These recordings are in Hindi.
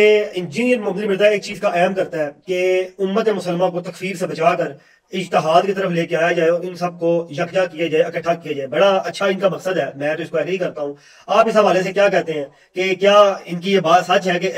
इंजीनियर मोहम्मद मिर्ज़ा एक चीज़ का अहम करता है कि उम्मत मुसलमान को तकफीर से बचाकर इजतहाद की तरफ़ लेके आया जाए और इन सबको यकजा किया जाए, इकट्ठा किया जाए। बड़ा अच्छा इनका मकसद है। मैं तो इसको एग्री करता हूँ। आप इस हवाले से क्या कहते हैं कि क्या इनकी ये बात सच है कि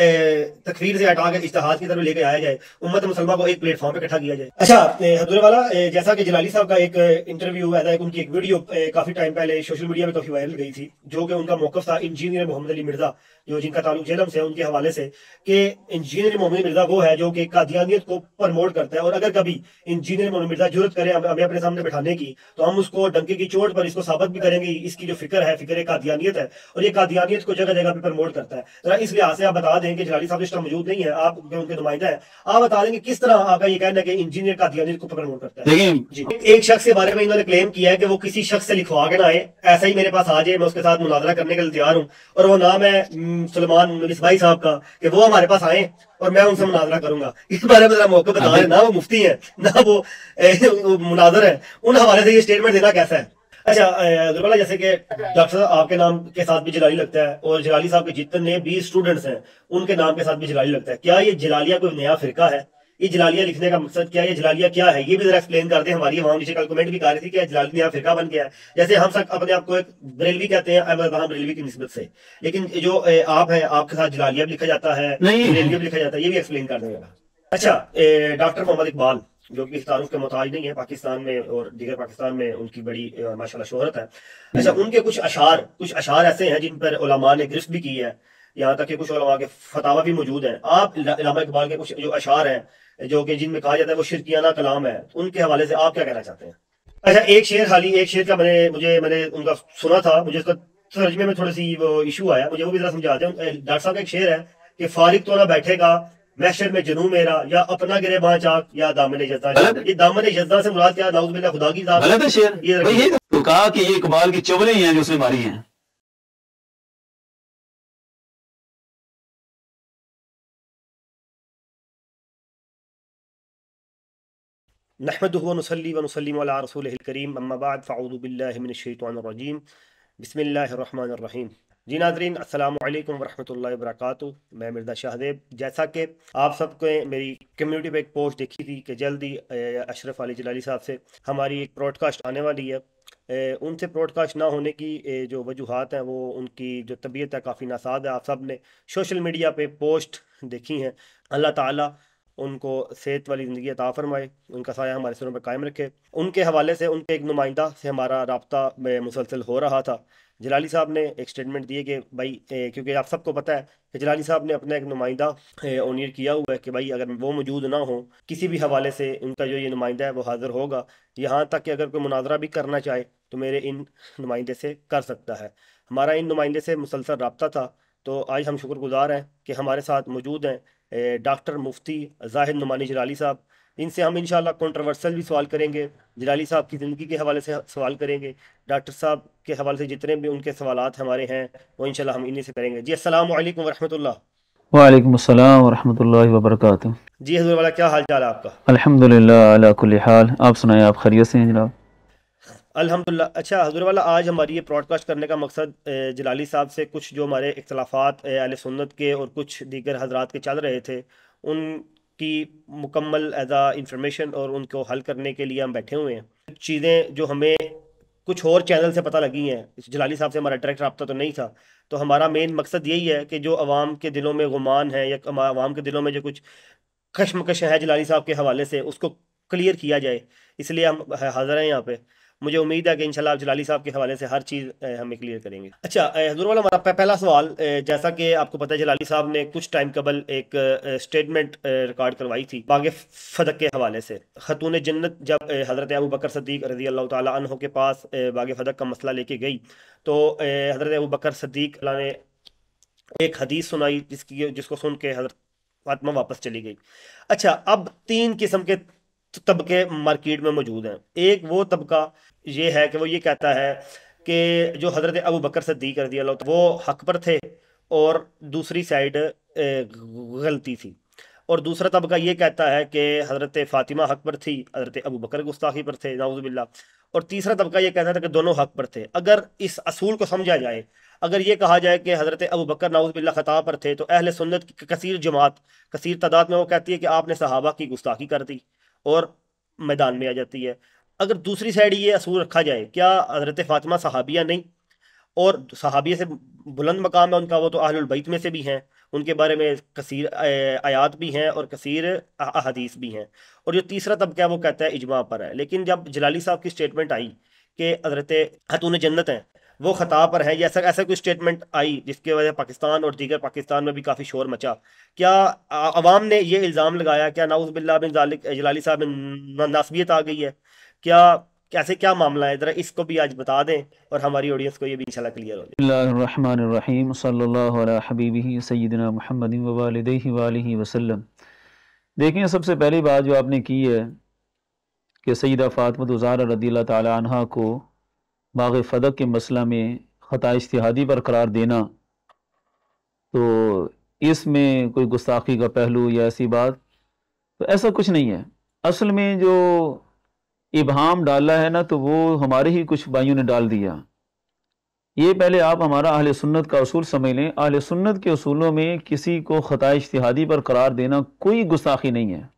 तकफीर से हटा कर इजतहाद की तरफ़ लेके आया जाए? उम्मत मुसलमान को एक प्लेटफॉर्म पर इकट्ठा किया जाए। अच्छा हजूर वाला जैसा कि जलाली साहब का एक इंटरव्यू है उनकी एक वीडियो काफ़ी टाइम पहले सोशल मीडिया में काफ़ी वायरल गई थी, जो कि उनका मौकफ था इंजीनियर मोहम्मद अली मिर्ज़ा। जो जिनका ताल्लुक जेलम से उनके हवाले से कि इंजीनियर मोहम्मद मिर्ज़ा वो है जो कि कादियानियत को प्रमोट करता है। और अगर कभी इंजीनियर मोहम्मद मिर्ज़ा ज़रूरत करे हमें अपने सामने बैठाने की तो हम उसको डंके की चोट पर इसको साबित भी करेंगे। इसकी जो फ़िक्र है फ़िक्र कादियानियत है और ये कादियानियत को जगह जगह पे प्रमोट करता है। तो इस लिहाज से आप बता दें कि जलाली साहब इस मौजूद नहीं है। आप उनके नुमाइंदा है। आप बता देंगे किस तरह आपका ये कहना है कि इंजीनियर कादियानियत को प्रमोट करता है? जी। एक शख्स के बारे में इन्होंने क्लेम किया है कि वो किसी शख्स से लिखवा के ना आए। ऐसा ही मेरे पास आ जाए मैं उसके साथ मुनाजरा करने के लिए तैयार हूँ। और वो नाम है सलमान भाई साहब का कि वो हमारे पास आए और मैं उनसे मुनाजरा करूँगा। इस बारे में जरा मौके बता रहे ना वो मुफ्ती है ना वो मुनाजर है। उन हवाले से ये स्टेटमेंट देना कैसा है? अच्छा जैसे कि डॉक्टर साहब आपके नाम के साथ भी जलाली लगता है और जलाली साहब के जितने भी स्टूडेंट्स हैं उनके नाम के साथ भी जलाली लगता है। क्या ये जलालिया कोई नया फिरका है? ये जलालिया लिखने का मकसद क्या है? जलालिया क्या है? ये भी जरा एक्सप्लेन करते हैं हमारी आवाम नीचे कल कमेंट भी कर रही थी कि जलालिया फिरका बन गया है। जैसे हम सब अपने आप को एक बरेलवी कहते हैं अहमद बरेलवी की नस्बत से। लेकिन जो आप है आपके साथ जलालिया भी लिखा जाता है बरेलवी भी लिखा जाता है ये भी एक्सप्लेन कर देगा अच्छा डॉक्टर मोहम्मद इकबाल जो कि तारुफ के मोहताज नहीं है पाकिस्तान में और दीगर पाकिस्तान में उनकी बड़ी माशाल्लाह शोहरत है। अच्छा उनके कुछ अशार कुछ अशार ऐसे हैं जिन पर उलमा ने गिरफ्त भी की है। यहाँ तक कि कुछ उलमा के फतावा भी मौजूद हैं। आप इलामा इकबाल के कुछ जो अशार हैं जो कि जिनमें कहा जाता है वो शिरकियाना कलाम है उनके हवाले से आप क्या कहना चाहते हैं? अच्छा एक शेर खाली एक शेर का मैंने मुझे मैंने उनका सुना था मुझे उसका तर्जमे में थोड़ी सी वो इशू आया मुझे वो भी जरा समझाते हैं डॉक्टर साहब का एक शेर है कि फारिक तो ना बैठेगा मैशर में जनू मेरा या अपना गिरे बाँ चाक या दामन जज्दा। ये दामन जज्दा से मुराद क्या नाउज खुदा की ये तो कहा कि ये इकबाल की चवलें हैं जो उसने मारी हैं। नहमद वनसली वनसलीम रसूल करीम अम्माबाद फ़ाउदबिल्लिमिनशैतरजीम बसमीम जी नाजरीन अल्लाम वरहमल वरक मैं मिर्ज़ा शाहदेब जैसा कि आप सबको मेरी कम्युनिटी पे एक पोस्ट देखी थी कि जल्दी अशरफ अली जलाली साहब से हमारी एक ब्रॉडकास्ट आने वाली है उनसे ब्रॉडकास्ट ना होने की जो वजूहत हैं वो उनकी जो तबीयत है काफ़ी नासाद है आप सबने सोशल मीडिया पे पोस्ट देखी हैं अल्लाह ताला उनको सेहत वाली ज़िंदगी अता फरमाए उनका साया हमारे सरों पर कायम रखे। उनके हवाले से उनके एक नुमाइंदा से हमारा रबता मुसलसल हो रहा था। जलाली साहब ने एक स्टेटमेंट दिए कि भाई ए, क्योंकि आप सबको पता है कि जलाली साहब ने अपना एक नुमाइंदा ओनियर किया हुआ है कि भाई अगर वो मौजूद ना हो किसी भी हवाले से उनका जो ये नुमाइंदा है वो हाज़िर होगा। यहाँ तक कि अगर कोई मुनाजरा भी करना चाहे तो मेरे इन नुमाइंदे से कर सकता है। हमारा इन नुमाइंदे से मुसलसल रबता था तो आज हम शुक्रगुजार हैं कि हमारे साथ मौजूद हैं। डॉक्टर मुफ्ती जाहिद नुमानी जलाली साहब। इनसे हम इंशाल्लाह कंट्रोवर्सल भी सवाल करेंगे। जलाली साहब की ज़िंदगी के हवाले से सवाल करेंगे। डॉक्टर साहब के हवाले से जितने भी उनके सवाल हमारे हैं वो इंशाल्लाह हम इन्हीं से करेंगे। जी असल वरहमतुल्लाह। वालेकुम अस्सलाम वरहमतुल्लाहि वबरकातुहू। जी हजूर वाला क्या हाल चाल है आपका? अल्हम्दुलिल्लाह अला कुल्ली हाल। आप सुनाए आप खैरियत से हैं जनाब? अल्हम्दुलिल्लाह अच्छा हजूर वाला आज हमारी ये ब्रॉडकास्ट करने का मकसद जलाली साहब से कुछ जो हमारे इख्तलाफात अल सुन्नत के और कुछ दीगर हजरात के चल रहे थे, उनकी मुकम्मल एज इंफॉर्मेशन और उनको हल करने के लिए हम बैठे हुए हैं। चीज़ें जो हमें कुछ और चैनल से पता लगी हैं, जलाली साहब से हमारा डायरेक्ट रबता तो नहीं था तो हमारा मेन मकसद यही है कि जो आवाम के दिलों में गुमान है, या आवाम के दिलों में जो कुछ कशमकश है जलाली साहब के हवाले से, उसको क्लियर किया जाए, इसलिए हम हाजिर हैं यहाँ पे। मुझे उम्मीद है कि इन इंशाल्लाह जलाली साहब के हवाले से हर चीज़ हमें क्लियर करेंगे। अच्छा हजूर वाला हमारा पहला सवाल जैसा कि आपको पता है, जलाली साहब ने कुछ टाइम कबल एक स्टेटमेंट रिकॉर्ड करवाई थी बाग फदक के हवाले से। खतून जन्नत जब हज़रत अबू बकर सद्दीक रज़ी अल्लाह तहों के पास बाग फदक का मसला लेके गई तो हज़रत अबू बकर सद्दीक ने एक हदीस सुनाई जिसकी, जिसको सुन के हज़रत फातमा वापस चली गई। अच्छा अब तीन किस्म के तबके मार्केट में मौजूद हैं। एक वो तबका ये है कि वो ये कहता है कि जो हज़रत अबू बकर सद्दीक कर दिया वो हक पर थे और दूसरी साइड गलती थी। और दूसरा तबका ये कहता है कि हज़रत फ़ातिमा हक पर थी, हज़रत अबू बकर गुस्ताखी पर थे नाउज़बिल्ला और तीसरा तबका ये कहता था कि दोनों हक पर थे। अगर इस असूल को समझा जाए, अगर ये कहा जाए कि हज़रत अबू बकर नाउज बिल्ला ख़ता पर थे तो अहल सुन्नत की, कसीर जमात, कसीर तादाद में वो कहती है कि आपने सहाबा की गुस्ताखी कर दी। और मैदान में आ जाती है। अगर दूसरी साइड ये असूल रखा जाए, क्या हज़रत फ़ातिमा सहाबिया नहीं? और सहाबिया से बुलंद मकाम है उनका, वो तो अहलबैत में से भी हैं। उनके बारे में कसीर आयात भी हैं और कसीर अहदीस भी हैं। और जो तीसरा तबका है, वो कहता है इजमा पर है। लेकिन जब जलाली साहब की स्टेटमेंट आई कि हज़रत खतून जन्नत हैं वो ख़ता पर है ऐसा ऐसा कोई स्टेटमेंट आई जिसकी वजह पाकिस्तान और दीगर पाकिस्तान में भी काफ़ी शोर मचा। क्या अवाम ने ये इल्ज़ाम लगाया, क्या नाउज़ बिल्ला बिन जलाली साहब नासबियत आ गई है? क्या, कैसे, क्या मामला है? ज़रा इसको भी आज बता दें और हमारी ऑडियंस को ये भी इंशाल्लाह क्लियर हो रहीम सल्लल्लाहु अलैहि हबीबिही सय्यिदना मुहम्मद वालिदैहि वसल्लम। देखिए, सबसे पहली बात जो आपने की है कि सईदा फ़ातमत ज़ारा रदी तहा को बाग फ़दक के मसला में ख़ता इश्तहादी पर करार देना तो इसमें कोई गुस्ताखी का पहलू या ऐसी बात तो ऐसा कुछ नहीं है। असल में जो इबहम डाला है ना तो वो हमारे ही कुछ भाइयों ने डाल दिया। ये पहले आप हमारा अहल सुन्नत का असूल समझ लें। अहल सुन्नत के असूलों में किसी को ख़ता इश्तहादी पर करार देना कोई गुस्ताखी नहीं है।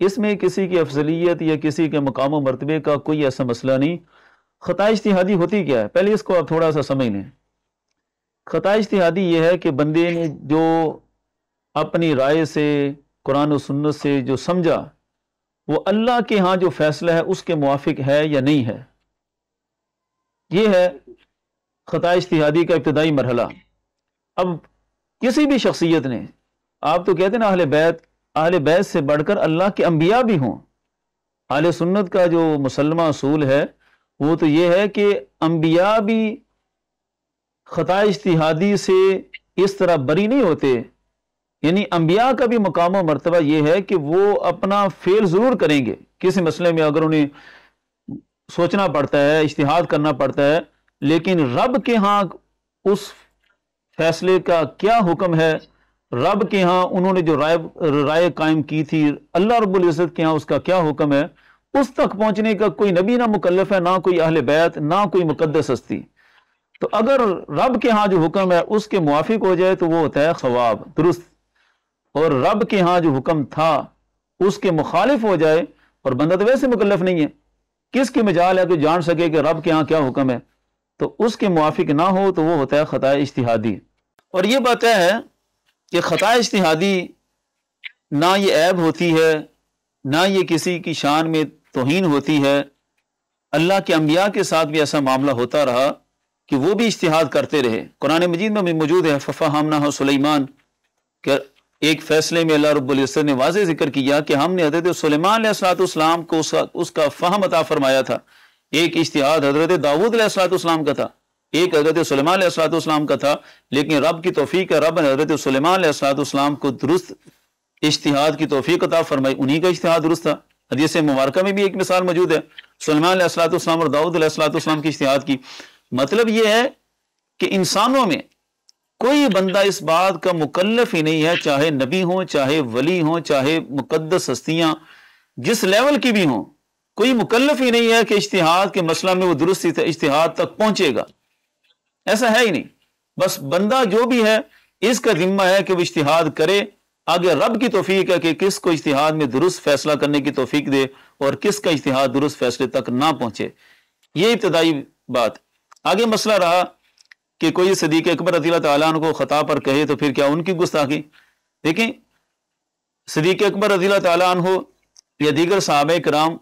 इसमें किसी की अफजलियत या किसी के मकाम मरतबे का कोई ऐसा मसला नहीं। ख़ता इश्तहादी होती क्या है? पहले इसको आप थोड़ा सा समझ लें ख़ता इश्तहादी यह है कि बंदे ने जो अपनी राय से, कुरान और सुन्नत से जो समझा, वो अल्लाह के यहाँ जो फैसला है, उसके मुआफिक है या नहीं है? ये है ख़ता इश्तहादी का इब्तदाई मरहला। अब किसी भी शख्सियत ने, आप तो कहते ना, अहल बैत अहल बैत से बढ़कर अल्लाह के अम्बिया भी हों। अहल सुन्नत का जो मुसलमा असूल है वो तो ये है कि अम्बिया भी ख़ता इश्तिहादी से इस तरह बरी नहीं होते। यानी अम्बिया का भी मकाम मरतबा ये है कि वो अपना फेल ज़रूर करेंगे। किसी मसले में अगर उन्हें सोचना पड़ता है, इश्तिहाद करना पड़ता है, लेकिन रब के यहाँ उस फैसले का क्या हुक्म है? रब के यहाँ उन्होंने जो राय राय कायम की थी, अल्लाह रब्बुल इज़्ज़त के यहाँ उसका क्या हुक्म है? उस तक पहुँचने का कोई नबी ना मुकल्लफ है, ना कोई अहल बैत, ना कोई मुकदस हस्ती। तो अगर रब के यहाँ जो हुक्म है, उसके मुआफिक हो जाए तो वो होता है खवाब, दुरुस्त। और रब के यहाँ जो हुक्म था, उसके मुखालिफ हो जाए, और बंदा तो वैसे मुकल्लफ नहीं है। किसकी मिजाल है कि जान सके कि रब के यहाँ क्या हुक्म है? तो उसके मुआफिक ना हो तो वो होता है ख़ता इश्तिहादी। और ये बात है कि ख़ता इश्तिहादी ना ये ऐब होती है, ना ये किसी की शान में तोहन होती है। अल्लाह के अम्बिया के साथ भी ऐसा मामला होता रहा कि वो भी इश्तिहाद करते रहे। कुरान मजीद में भी मौजूद है, फ़फ़ा हमना सुलेमान, के एक फैसले में अल्लाह रब्बुल ने वाज ज़िक्र किया कि हमने हज़रत सलेमान को उसका उसका फ़हम अता फरमाया था। एक इश्तिहाद हज़रत दाऊद का था, एक हज़रत सलेमान का था, लेकिन रब की तोफ़ी है रब ने हज़रत सलेमान को दुरुस्त इश्तिहाद की तोफ़ी अता फरमाई, उन्हीं का इश्तिहाद दुरुस्त था। हदीस मुबारक में भी एक मिसाल मौजूद है, सलमान और दाऊद की इश्तिहाद की। मतलब यह है कि इंसानों में कोई बंदा इस बात का मुकल्लफ ही नहीं है, चाहे नबी हो, चाहे वली हो, चाहे मुकद्दस हस्तियाँ, जिस लेवल की भी हो, कोई मुकलफ ही नहीं है कि इश्तिहाद के मसला में वो दुरुस्त इश्तिहाद तक पहुंचेगा। ऐसा है ही नहीं। बस बंदा जो भी है, इसका जिम्मा है कि वो इश्तिहाद करे आगे रब की तोफीक है कि किस को इश्तिहाद में दुरुस्त फैसला करने की तोफीक दे और किसका इश्तिहाद दुरुस्त फैसले तक ना पहुँचे। ये इब्तदाई बात। आगे मसला रहा कि कोई सदीक अकबर रज़ी तन को ख़ता पर कहे तो फिर क्या उनकी गुस्ताखी? देखें सदीक अकबर रज़ी तन हो या दीगर साहब कराम,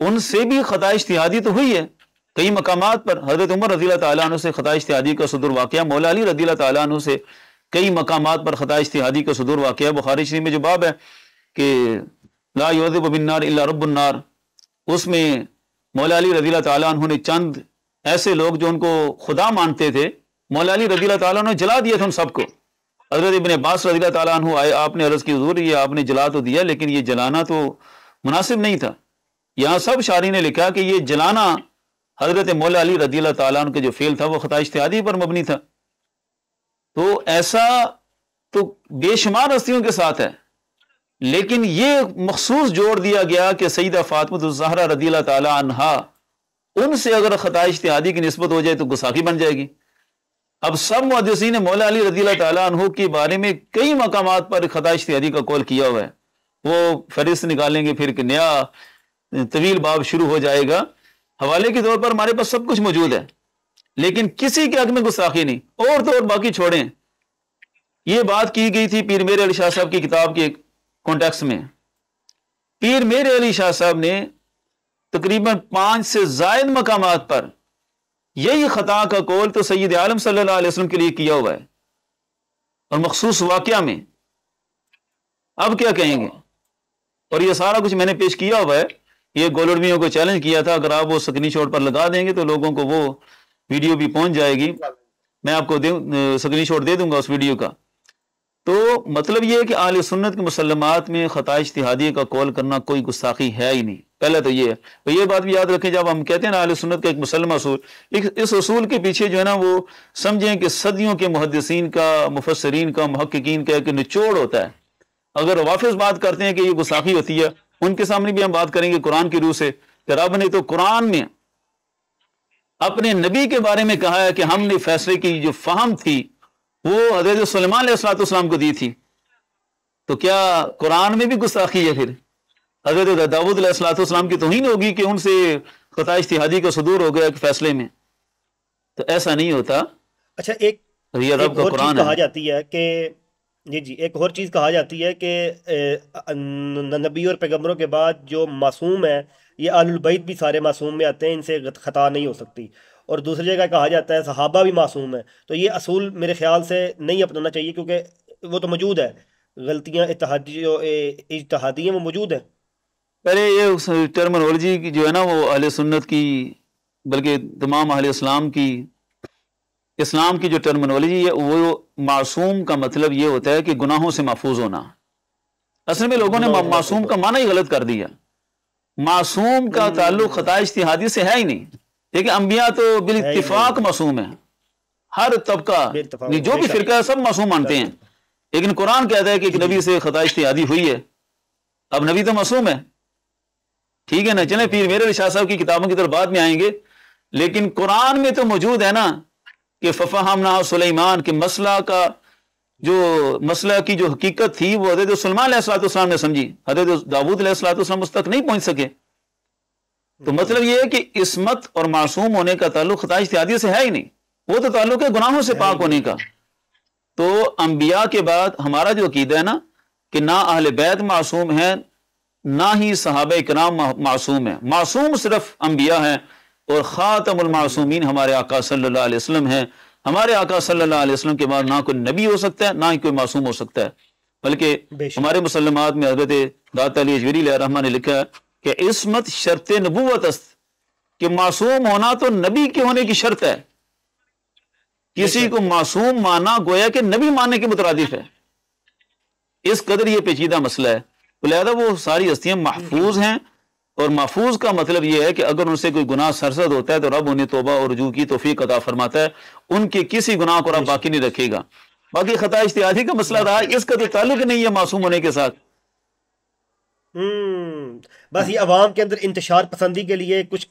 उनसे भी ख़ता इश्तिहादी तो हुई है। कई मकाम पर हज़रत उमर रज़ी तन से ख़ता इश्तिहादी का सदर वाक़ मौला अली रज़ी तन से कई मकाम पर ख़ता इश्तिहादी का सदूर वाक़ है बुखारी शरीफ में जो बाब है कि ला रबुन्नार उसमें मौला अली रज़ी तु चंद ऐसे लोग जो उनको खुदा मानते थे, मौला अली रज़ी तु ने जला दिया था उन सबको। हज़रत इबन अब्बास रज़ी तु आए, आपने अर्ज़ की, हजूर, ये आपने जला तो दिया, लेकिन ये जलाना तो मुनासिब नहीं था। यहाँ सब शारी ने लिखा कि ये जलाना हज़रत मौला अली रज़ी तु के जो फेल था, वो ख़ता इश्तिहादी पर मबनी था। तो ऐसा तो बेशुमार हस्तियों के साथ है। लेकिन ये मखसूस जोड़ दिया गया कि सईदा फातमतजहरा रदी तहा उनसे अगर ख़ता इश्तिहादी की नस्बत हो जाए तो गुसाखी बन जाएगी। अब सब मुहदसिन ने मौला अली रज़ी तु के बारे में कई मकाम पर खता इश्तियारी का कॉल किया हुआ है। वो फहरिस्त निकालेंगे, फिर नया तवील बाब शुरू हो जाएगा। हवाले के तौर पर हमारे पास सब कुछ मौजूद है। लेकिन किसी के हक में गुस्ताखी नहीं। और तो और बाकी छोड़ें। ये बात की गई थी पीर मेरे अली शाह साहब की किताब के कॉन्टेक्स में। पीर मेरे अली शाह साहब ने तकरीबन पाँच से जायद मकाम पर यही खता का कौल तो सैद आलम सल्लल्लाहु अलैहि वसल्लम के लिए किया हुआ है। और मखसूस वाक्य में अब क्या कहेंगे? और ये सारा कुछ मैंने पेश किया हुआ है। ये गोलडमियों को चैलेंज किया था। अगर आप वो सकनी शॉट पर लगा देंगे तो लोगों को वो वीडियो भी पहुँच जाएगी। मैं आपको दे सकनी शॉट दे दूँगा उस वीडियो का। तो मतलब ये है कि आल सुन्नत के मुसलमात में ख़ता इश्तिहादी का कॉल करना कोई गुस्ताखी है ही नहीं। पहले तो ये है। तो ये बात भी याद रखें जब हम कहते हैं ना आल सुन्नत का एक मुसलम असूल इस असूल के पीछे जो है ना वो समझें कि सदियों के मुहदसिन का मुफसरीन का महक्कीन का एक निचोड़ होता है। अगर वापस बात करते हैं कि ये गुस्ताखी होती है उनके सामने भी हम बात करेंगे कुरान की रूह से रब ने तो कुरान में अपने नबी के बारे में कहा है कि हमने फैसले की जो फहम थी वो हज़रत सलेमान को दी थी। तो क्या कुरान में भी गुस्ताखी है फिर? हज़रत दाऊद की तोहिन होगी कि उनसे खता इश्तिहादी का सदूर हो गया फैसले में। तो ऐसा नहीं होता। अच्छा एक, एक और चीज़ कहा जाती है कि जी जी एक और चीज़ कहा जाती है कि नबी और पैगम्बरों के बाद जो मासूम है ये आलुलबैत भी सारे मासूम में आते हैं इनसे ख़ता नहीं हो सकती। और दूसरी जगह कहा जाता है सहाबा भी मासूम है। तो ये असूल मेरे ख्याल से नहीं अपनाना चाहिए क्योंकि वो तो मौजूद है। गलतियाँ इतिहादी इतिहादी हैं वो मौजूद हैं। पहले ये टर्मनोलॉजी की जो है ना वो अहल सुन्नत की बल्कि तमाम अहल इस्लाम की इस्लाम की जो टर्मनोलॉजी है वो मासूम का मतलब ये होता है कि गुनाहों से महफूज होना। असल में लोगों ने मासूम का माना ही गलत कर दिया। मासूम का ताल्लुक खता इश्तिहादी से है ही नहीं। देखिए अंबिया तो बिल इतफाक मासूम है। हर तबका जो भी फिरका है सब मासूम मानते हैं। लेकिन कुरान कहता है कि एक नबी से खता इश्तिहादी हुई है। अब नबी तो मासूम है। ठीक है ना? चले पीर मेरे शाह साहब की किताबों की तरफ़ बाद में आएँगे। लेकिन कुरान में तो मौजूद है ना कि फफा हमना सुलेमान के मसला का जो मसला की जो हकीकत थी, वो हज़रत सलमान सलाम ने समझी। हज़रत दाऊद उस तक नहीं पहुँच सके। तो मतलब ये है कि इसमत और मासूम होने का ताल्लुक खता इश्तियादी से है ही नहीं। वो तो ताल्लुक है गुनाहों से पाक होने का। तो अंबिया के बाद हमारा जो अकीदा है ना, कि ना अहल बैत मासूम है, ना ही सहाब कराम मासूम है। मासूम सिर्फ़ अंबिया है और ख़ातममासूमीन हमारे आका वसल्लम हैं। हमारे आका सल्लल्लाहु अलैहि वसल्लम के बाद ना कोई नबी हो सकता है ना ही कोई मासूम हो सकता है। बल्कि हमारे मुसलमात में हज़रत दाता अजवरी रहमान ने लिखा है कि इसमत शर्त नबूवत अस्त। कि मासूम होना तो नबी के होने की शर्त है। किसी को मासूम माना गोया कि नबी मानने के मुतरदिफ है। इस कदर यह पेचीदा मसला है। लिहाजा वो सारी हस्तियाँ महफूज हैं। और महफूज का मतलब यह है कि अगर उनसे कोई गुनाह सरसद होता है तो रब उन्हें तोबा और रजू की तोफीक अदा फरमाता है। उनके किसी गुनाह को रब बाकी नहीं रखेगा। बाकी खता इश्तियादी का मसला रहा इसका तो ताल्लुक नहीं है मासूम होने के साथ। हम्म, बस ये अवाम के अंदर इंतशार पसंदी के लिए कुछ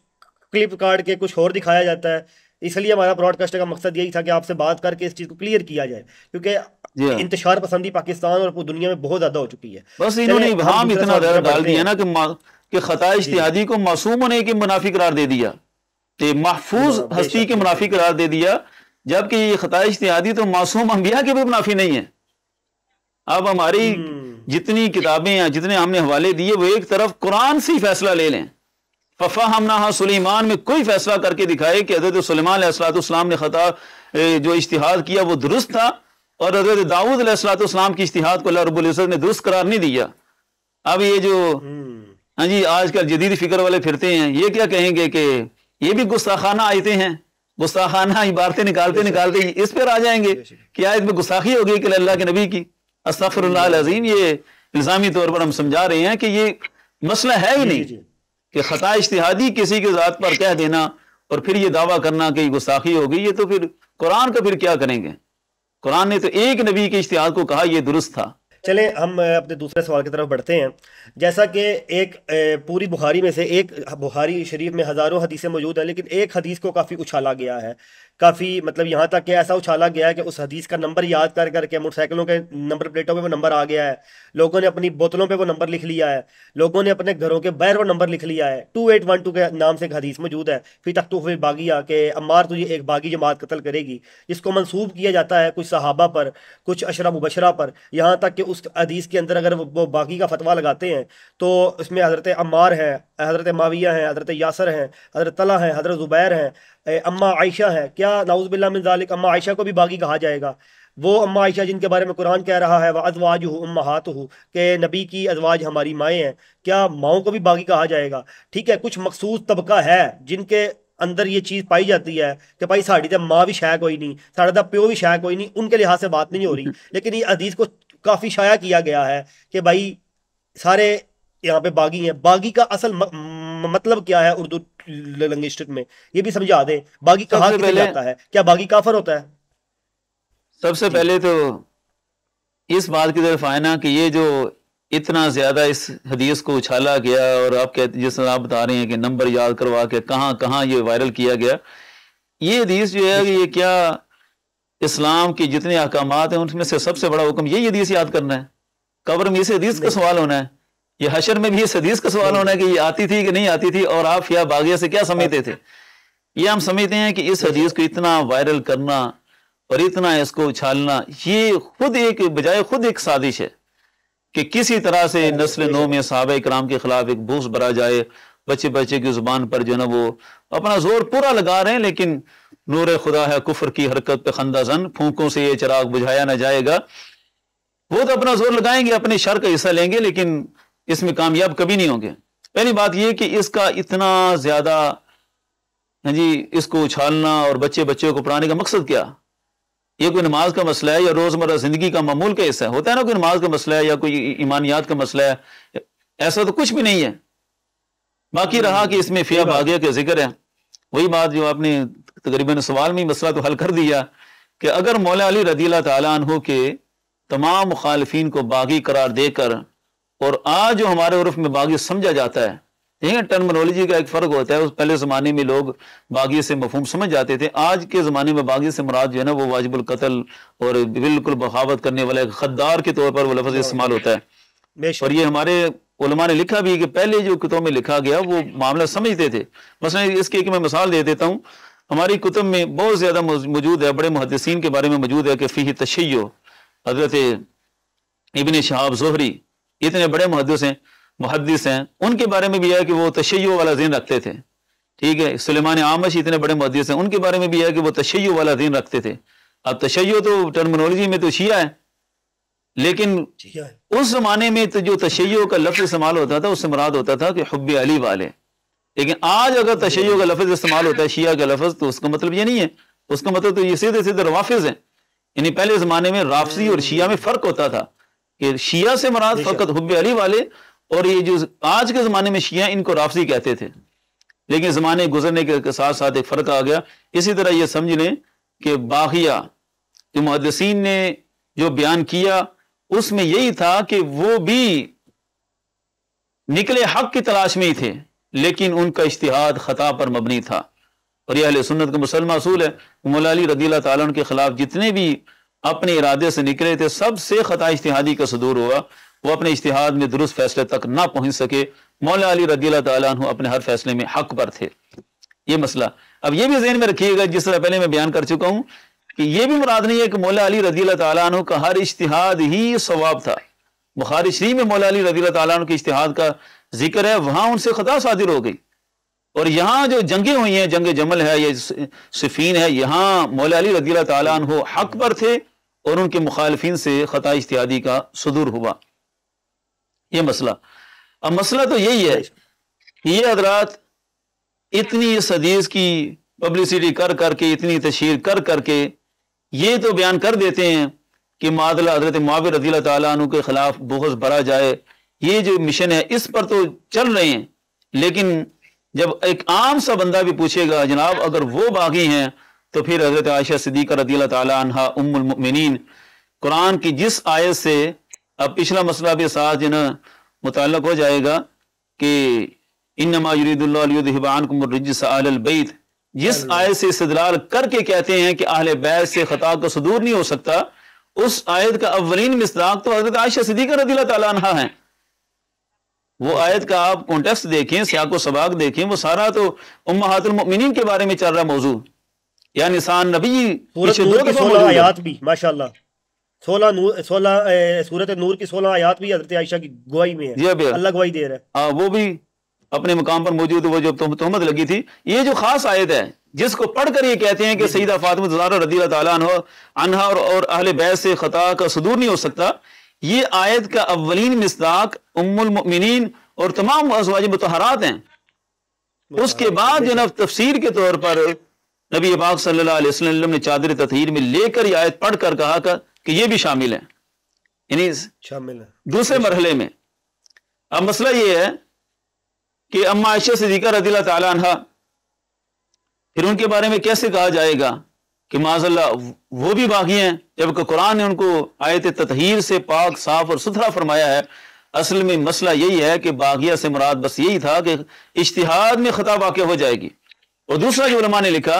क्लिप काट के कुछ और दिखाया जाता है। इसलिए हमारा ब्रॉडकास्ट का मकसद यही था कि आपसे बात करके इस चीज़ को क्लियर किया जाए क्योंकि। इंतशार पसंदी पाकिस्तान और दुनिया में बहुत ज़्यादा हो चुकी है। बस इन्होंने इतना डाल दिया ना कि कि खता इश्तिहादी को मासूम होने के मुनाफी करार दे दिया। तो महफूज हस्ती के मुनाफी करार दे दिया जबकि ये खता इश्तिहादी तो मासूम अम्बिया के भी मुनाफी नहीं है। अब हमारी हम्म। जितनी किताबें हैं जितने हमने हवाले दिए वो एक तरफ़ कुरान से ही फैसला ले लें। फफा हमना सुलेमान में कोई फैसला करके दिखाए कि हज़रत सलेमान ने खता जो इश्तिहाद किया वो दुरुस्त था और हज़रत दाऊद की इश्तिहाद को अल्लाह रबुल्ज़त ने दुरुस्त करार नहीं दिया। अब ये जो हम्म। हाँ जी आजकल जदीद फ़िक्र वाले फिरते हैं। ये क्या कहेंगे कि ये भी गुस्ताखाना आते हैं। गुस्ताखाना इबारतें निकालते निकालते ही इस पर आ जाएँगे कि आज में हो गई कि अल्लाह के नबी की। अस्तफरजीम ये इल्ज़ामी तौर पर हम समझा रहे हैं कि ये मसला है ही नहीं कि ख़ता इश्तिहादी किसी के ज़ात पर कह देना और फिर ये दावा करना कि गुस्ताखी गई ये तो फिर कुरान का फिर क्या करेंगे? कुरान ने तो एक नबी के इश्तिहाद को कहा यह दुरुस्त था। चलें, हम अपने दूसरे सवाल की तरफ़ बढ़ते हैं। जैसा कि एक पूरी बुखारी में से एक बुखारी शरीफ में हज़ारों हदीसें मौजूद हैं, लेकिन एक हदीस को काफ़ी उछाला गया है। काफ़ी मतलब यहाँ तक कि ऐसा उछाला गया है कि उस हदीस का नंबर याद कर करके, मोटरसाइकिलों के नंबर प्लेटों पे वो नंबर आ गया है। लोगों ने अपनी बोतलों पे वो नंबर लिख लिया है। लोगों ने अपने घरों के बाहर वो नंबर लिख लिया है। टू एट वन टू के नाम से एक हदीस मौजूद है। फिर तक तो फिर बागिया के, अम्मार तुझे एक बागी जमात कत्ल करेगी। जिसको मनसूब किया जाता है कुछ सहाबा पर, कुछ अशरा मुबशरा पर। यहाँ तक कि उस हदीस के अंदर अगर वो बागी का फतवा लगाते हैं तो उसमें हज़रत अम्मार है, हज़रत माविया हैं, हज़रत यासर हैं, हज़रत तला हैं, हज़रत ज़ुबैर हैं। अम्मा आयशा है। क्या नाउज़बिल्ला मिन ज़ालिक अम्मा आयशा को भी बागी कहा जाएगा? वो अम्मा आयशा जिनके बारे में कुरान कह रहा है वह अजवाज हो अम्माहात हो कि नबी की अजवाज हमारी माएँ हैं। क्या माओं को भी बागी कहा जाएगा? ठीक है कुछ मखसूस तबका है जिनके अंदर ये चीज़ पाई जाती है कि भाई साड़ी तो माँ भी शायद कोई नहीं साढ़े तो प्यो भी शायद कोई नहीं उनके लिहाज से बात नहीं हो रही। लेकिन ये हदीस को काफ़ी शाया किया गया है कि भाई सारे यहाँ पे बागी हैं। बागी का असल मतलब क्या है उर्दू लैंग्वेज में। ये भी समझा दें बागी कहाँ जाता है? क्या बागी काफर होता है? सबसे पहले तो इस बात की तरफ़ आए ना कि ये जो इतना ज़्यादा इस हदीस को उछाला गया और आप कहते जिस आप बता रहे हैं कि नंबर याद करवा के कहाँ कहाँ ये वायरल किया गया ये हदीस जो है ये क्या इस्लाम के जितने अहकाम हैं उनमें से सबसे बड़ा हुक्म यही हदीस याद करना है। कब्र में इस हदीस का सवाल होना है। ये हशर में भी इस हदीस का सवाल होना है कि ये आती थी कि नहीं आती थी, और आप या बागिया से क्या समझते थे? ये हम समझते हैं कि इस हदीस को इतना वायरल करना और इतना इसको उछालना, ये खुद एक, बजाय खुद एक साजिश है कि किसी तरह से नस्ल नो में साहब कराम के खिलाफ एक बूस भरा जाए बच्चे बच्चे की ज़ुबान पर जो है ना वो अपना ज़ोर पूरा लगा रहे हैं, लेकिन नूर खुदा है कुफर की हरकत पे खंदा जन फूकों से ये चिराग बुझाया ना जाएगा। वो तो अपना ज़ोर लगाएँगे, अपने शर का हिस्सा लेंगे, लेकिन इसमें कामयाब कभी नहीं होंगे। पहली बात यह कि इसका इतना ज़्यादा हाँ जी इसको उछालना और बच्चे बच्चे को पढ़ाने का मकसद क्या? ये कोई नमाज़ का मसला है या रोज़मर्रा ज़िंदगी का मामूल का हिस्सा है? होता है ना कोई नमाज़ का मसला है या कोई ईमानियात का मसला है। ऐसा तो कुछ भी नहीं है। बाकी रहा कि इसमें फिया भागिया का ज़िक्र है। वही बात जो आपने तकरीबन सवाल में मसला तो हल कर दिया कि अगर मौला अली रदी तु के तमाम मुखालफी को बागी करार देकर और आज जो हमारे उर्फ़ में बागी समझा जाता है ठीक है टर्मिनोलॉजी का एक फ़र्क होता है। उस पहले जमाने में लोग बागी से मफहूम समझ जाते थे। आज के जमाने में बागी से मुराद जो है ना वो वाजिबुल कत्ल और बिल्कुल बगावत करने वाला एक खद्दार के तौर पर वो लफ्ज इस्तेमाल होता है। और ये हमारे उलमा ने लिखा भी है कि पहले जो कुतुब में लिखा गया वो मामला समझते थे। मसलन इसकी एक मैं मिसाल दे देता हूँ। हमारी कुतुब में बहुत ज़्यादा मौजूद है बड़े मुहदसिन के बारे में मौजूद है कि फ़ी तशैयो हज़रत इबन शहाब जोहरी इतने बड़े मुहदस हैं मुहदस हैं उनके बारे में भी है कि वो तशैयो वाला दिन रखते थे। ठीक है सलेमान आमश इतने बड़े मुहदस हैं उनके बारे में भी है कि वो तशैयो वाला दिन रखते थे। अब तशैयो तो टर्मिनोलॉजी में तो शिया है लेकिन उस जमाने में तो जो तशैयो का लफ्ज इस्तेमाल होता था उससे मुराद होता था कि हुब अली वाले। लेकिन आज अगर तशैयो का लफ्ज इस्तेमाल होता है शिया का लफ्ज तो उसका मतलब ये नहीं है। उसका मतलब तो ये सीधे सीधे रवाफिज हैं। यानी पहले जमाने में राफसी और शिया में फ़र्क होता था। कि शिया से मुराद। फकत हुब अली वाले और ये जो आज के जमाने में शिया इनको राफसी कहते थे। लेकिन जमाने गुजरने के साथ साथ एक फ़र्क आ गया। इसी तरह ये समझ लें कि बागिया जो मुहदसिन ने जो बयान किया उसमें यही था कि वो भी निकले हक की तलाश में ही थे लेकिन उनका इश्तिहाद खता पर मबनी था। और यह सुन्नत का मुसलमान असूल है। मौला अली रदी अल्लाह ताला के खिलाफ जितने भी अपने इरादे से निकले थे, सबसे खता इश्तिहादी का सदूर हुआ, वो अपने इश्तिहाद में दुरुस्त फैसले तक ना पहुँच सके। मौला अली रदी अल्लाह ताला अन्हु अपने हर फैसले में हक पर थे। ये मसला। अब ये भी जहन में रखिएगा, जिस तरह पहले मैं बयान कर चुका हूँ, कि ये भी मुराद नहीं है कि मौला अली रदी अल्लाह ताला अन्हु का हर इश्तिहाद ही सवाब था। बुखारी शरीफ में मौला अली रदी अल्लाह ताला के इश्तिहाद का ज़िक्र है, वहाँ उनसे खता सादिर हो गई। और यहाँ जो जंगें हुई हैं, जंग जमल है, या सिफीन है, यहाँ मौला अली अल्लाह हक पर थे और उनके मुखालफिन से खता इश्तिहादी का सदूर हुआ। ये मसला। अब मसला तो यही है कि ये हजरात इतनी इस हदीस की पब्लिसिटी कर करके, इतनी तशहर कर करके ये तो बयान कर देते हैं कि मादला हज़रत माविर रज़ी अल्लाह ताला अन्हु के खिलाफ बहुत भरा जाए। ये जो मिशन है, इस पर तो चल रहे हैं, लेकिन जब एक आम सा बंदा भी पूछेगा जनाब अगर वो बागी हैं तो फिर हज़रत आयशा सिद्दीक़ा रदी ताला उम्मुल मुमिनीन कुरान की जिस आयत से अब पिछला मसला भी साथ जो ना मुतल्लक हो जाएगा कि इन्नमा युरीदुल्लाह लियुज़हिबा अन्कुम रिज्स अहलल बैत। जिस आयत से इस्तदलाल करके कहते हैं कि अहले बैत से खता का सदूर नहीं हो सकता उस आयत का अवलिन मिसदाक तो हज़रत आयशा सिद्दीका रदी अल्लाह है। वो आयत का आप कॉन्टेक्स्ट देखें सियाको सबाक देखें वो सारा तो उम्मातुलमिन के बारे में चल रहा मौजू। या निशान नबी आयात भी माशाल्लाह। सोलह नूर सोलह सूरत नूर की सोलह आयात भी हज़रत आयशा की गवाही में है। अल्लाह गवाही दे रहा है। हाँ, वो भी अपने मुकाम पर मौजूद वो जो तुम- लगी थी। ये जो खास आयत है जिसको पढ़कर ये कहते हैं कि सईदा फातिमा रदी अन्हा और, और अहले बैत से खता का सदूर नहीं हो सकता ये आयत का अव्वलीन मिसदाक मुमिनीन और तमाम अजवाज मुतहरात हैं। उसके बाद जो ना तफसीर के तौर पर नबी पाक सल्लल्लाहु अलैहि वसल्लम ने चादर तथहीर में लेकर ये आयत पढ़कर कहा का, कि ये भी शामिल है। यानी शामिल है। दूसरे मरहले में। अब मसला ये है कि अम्मा आयशा सिद्दीका रदी अल्लाह ताला फिर उनके बारे में कैसे कहा जाएगा? कि माजल्ला वो भी बागी हैं, जबकि कुरान ने उनको आयत ततहीर से पाक, साफ़ और सुथरा फरमाया है। असल में मसला यही है कि बागिया से मुराद बस यही था कि इश्तिहाद में खता वाक़ हो जाएगी। और दूसरा जो उलमा ने लिखा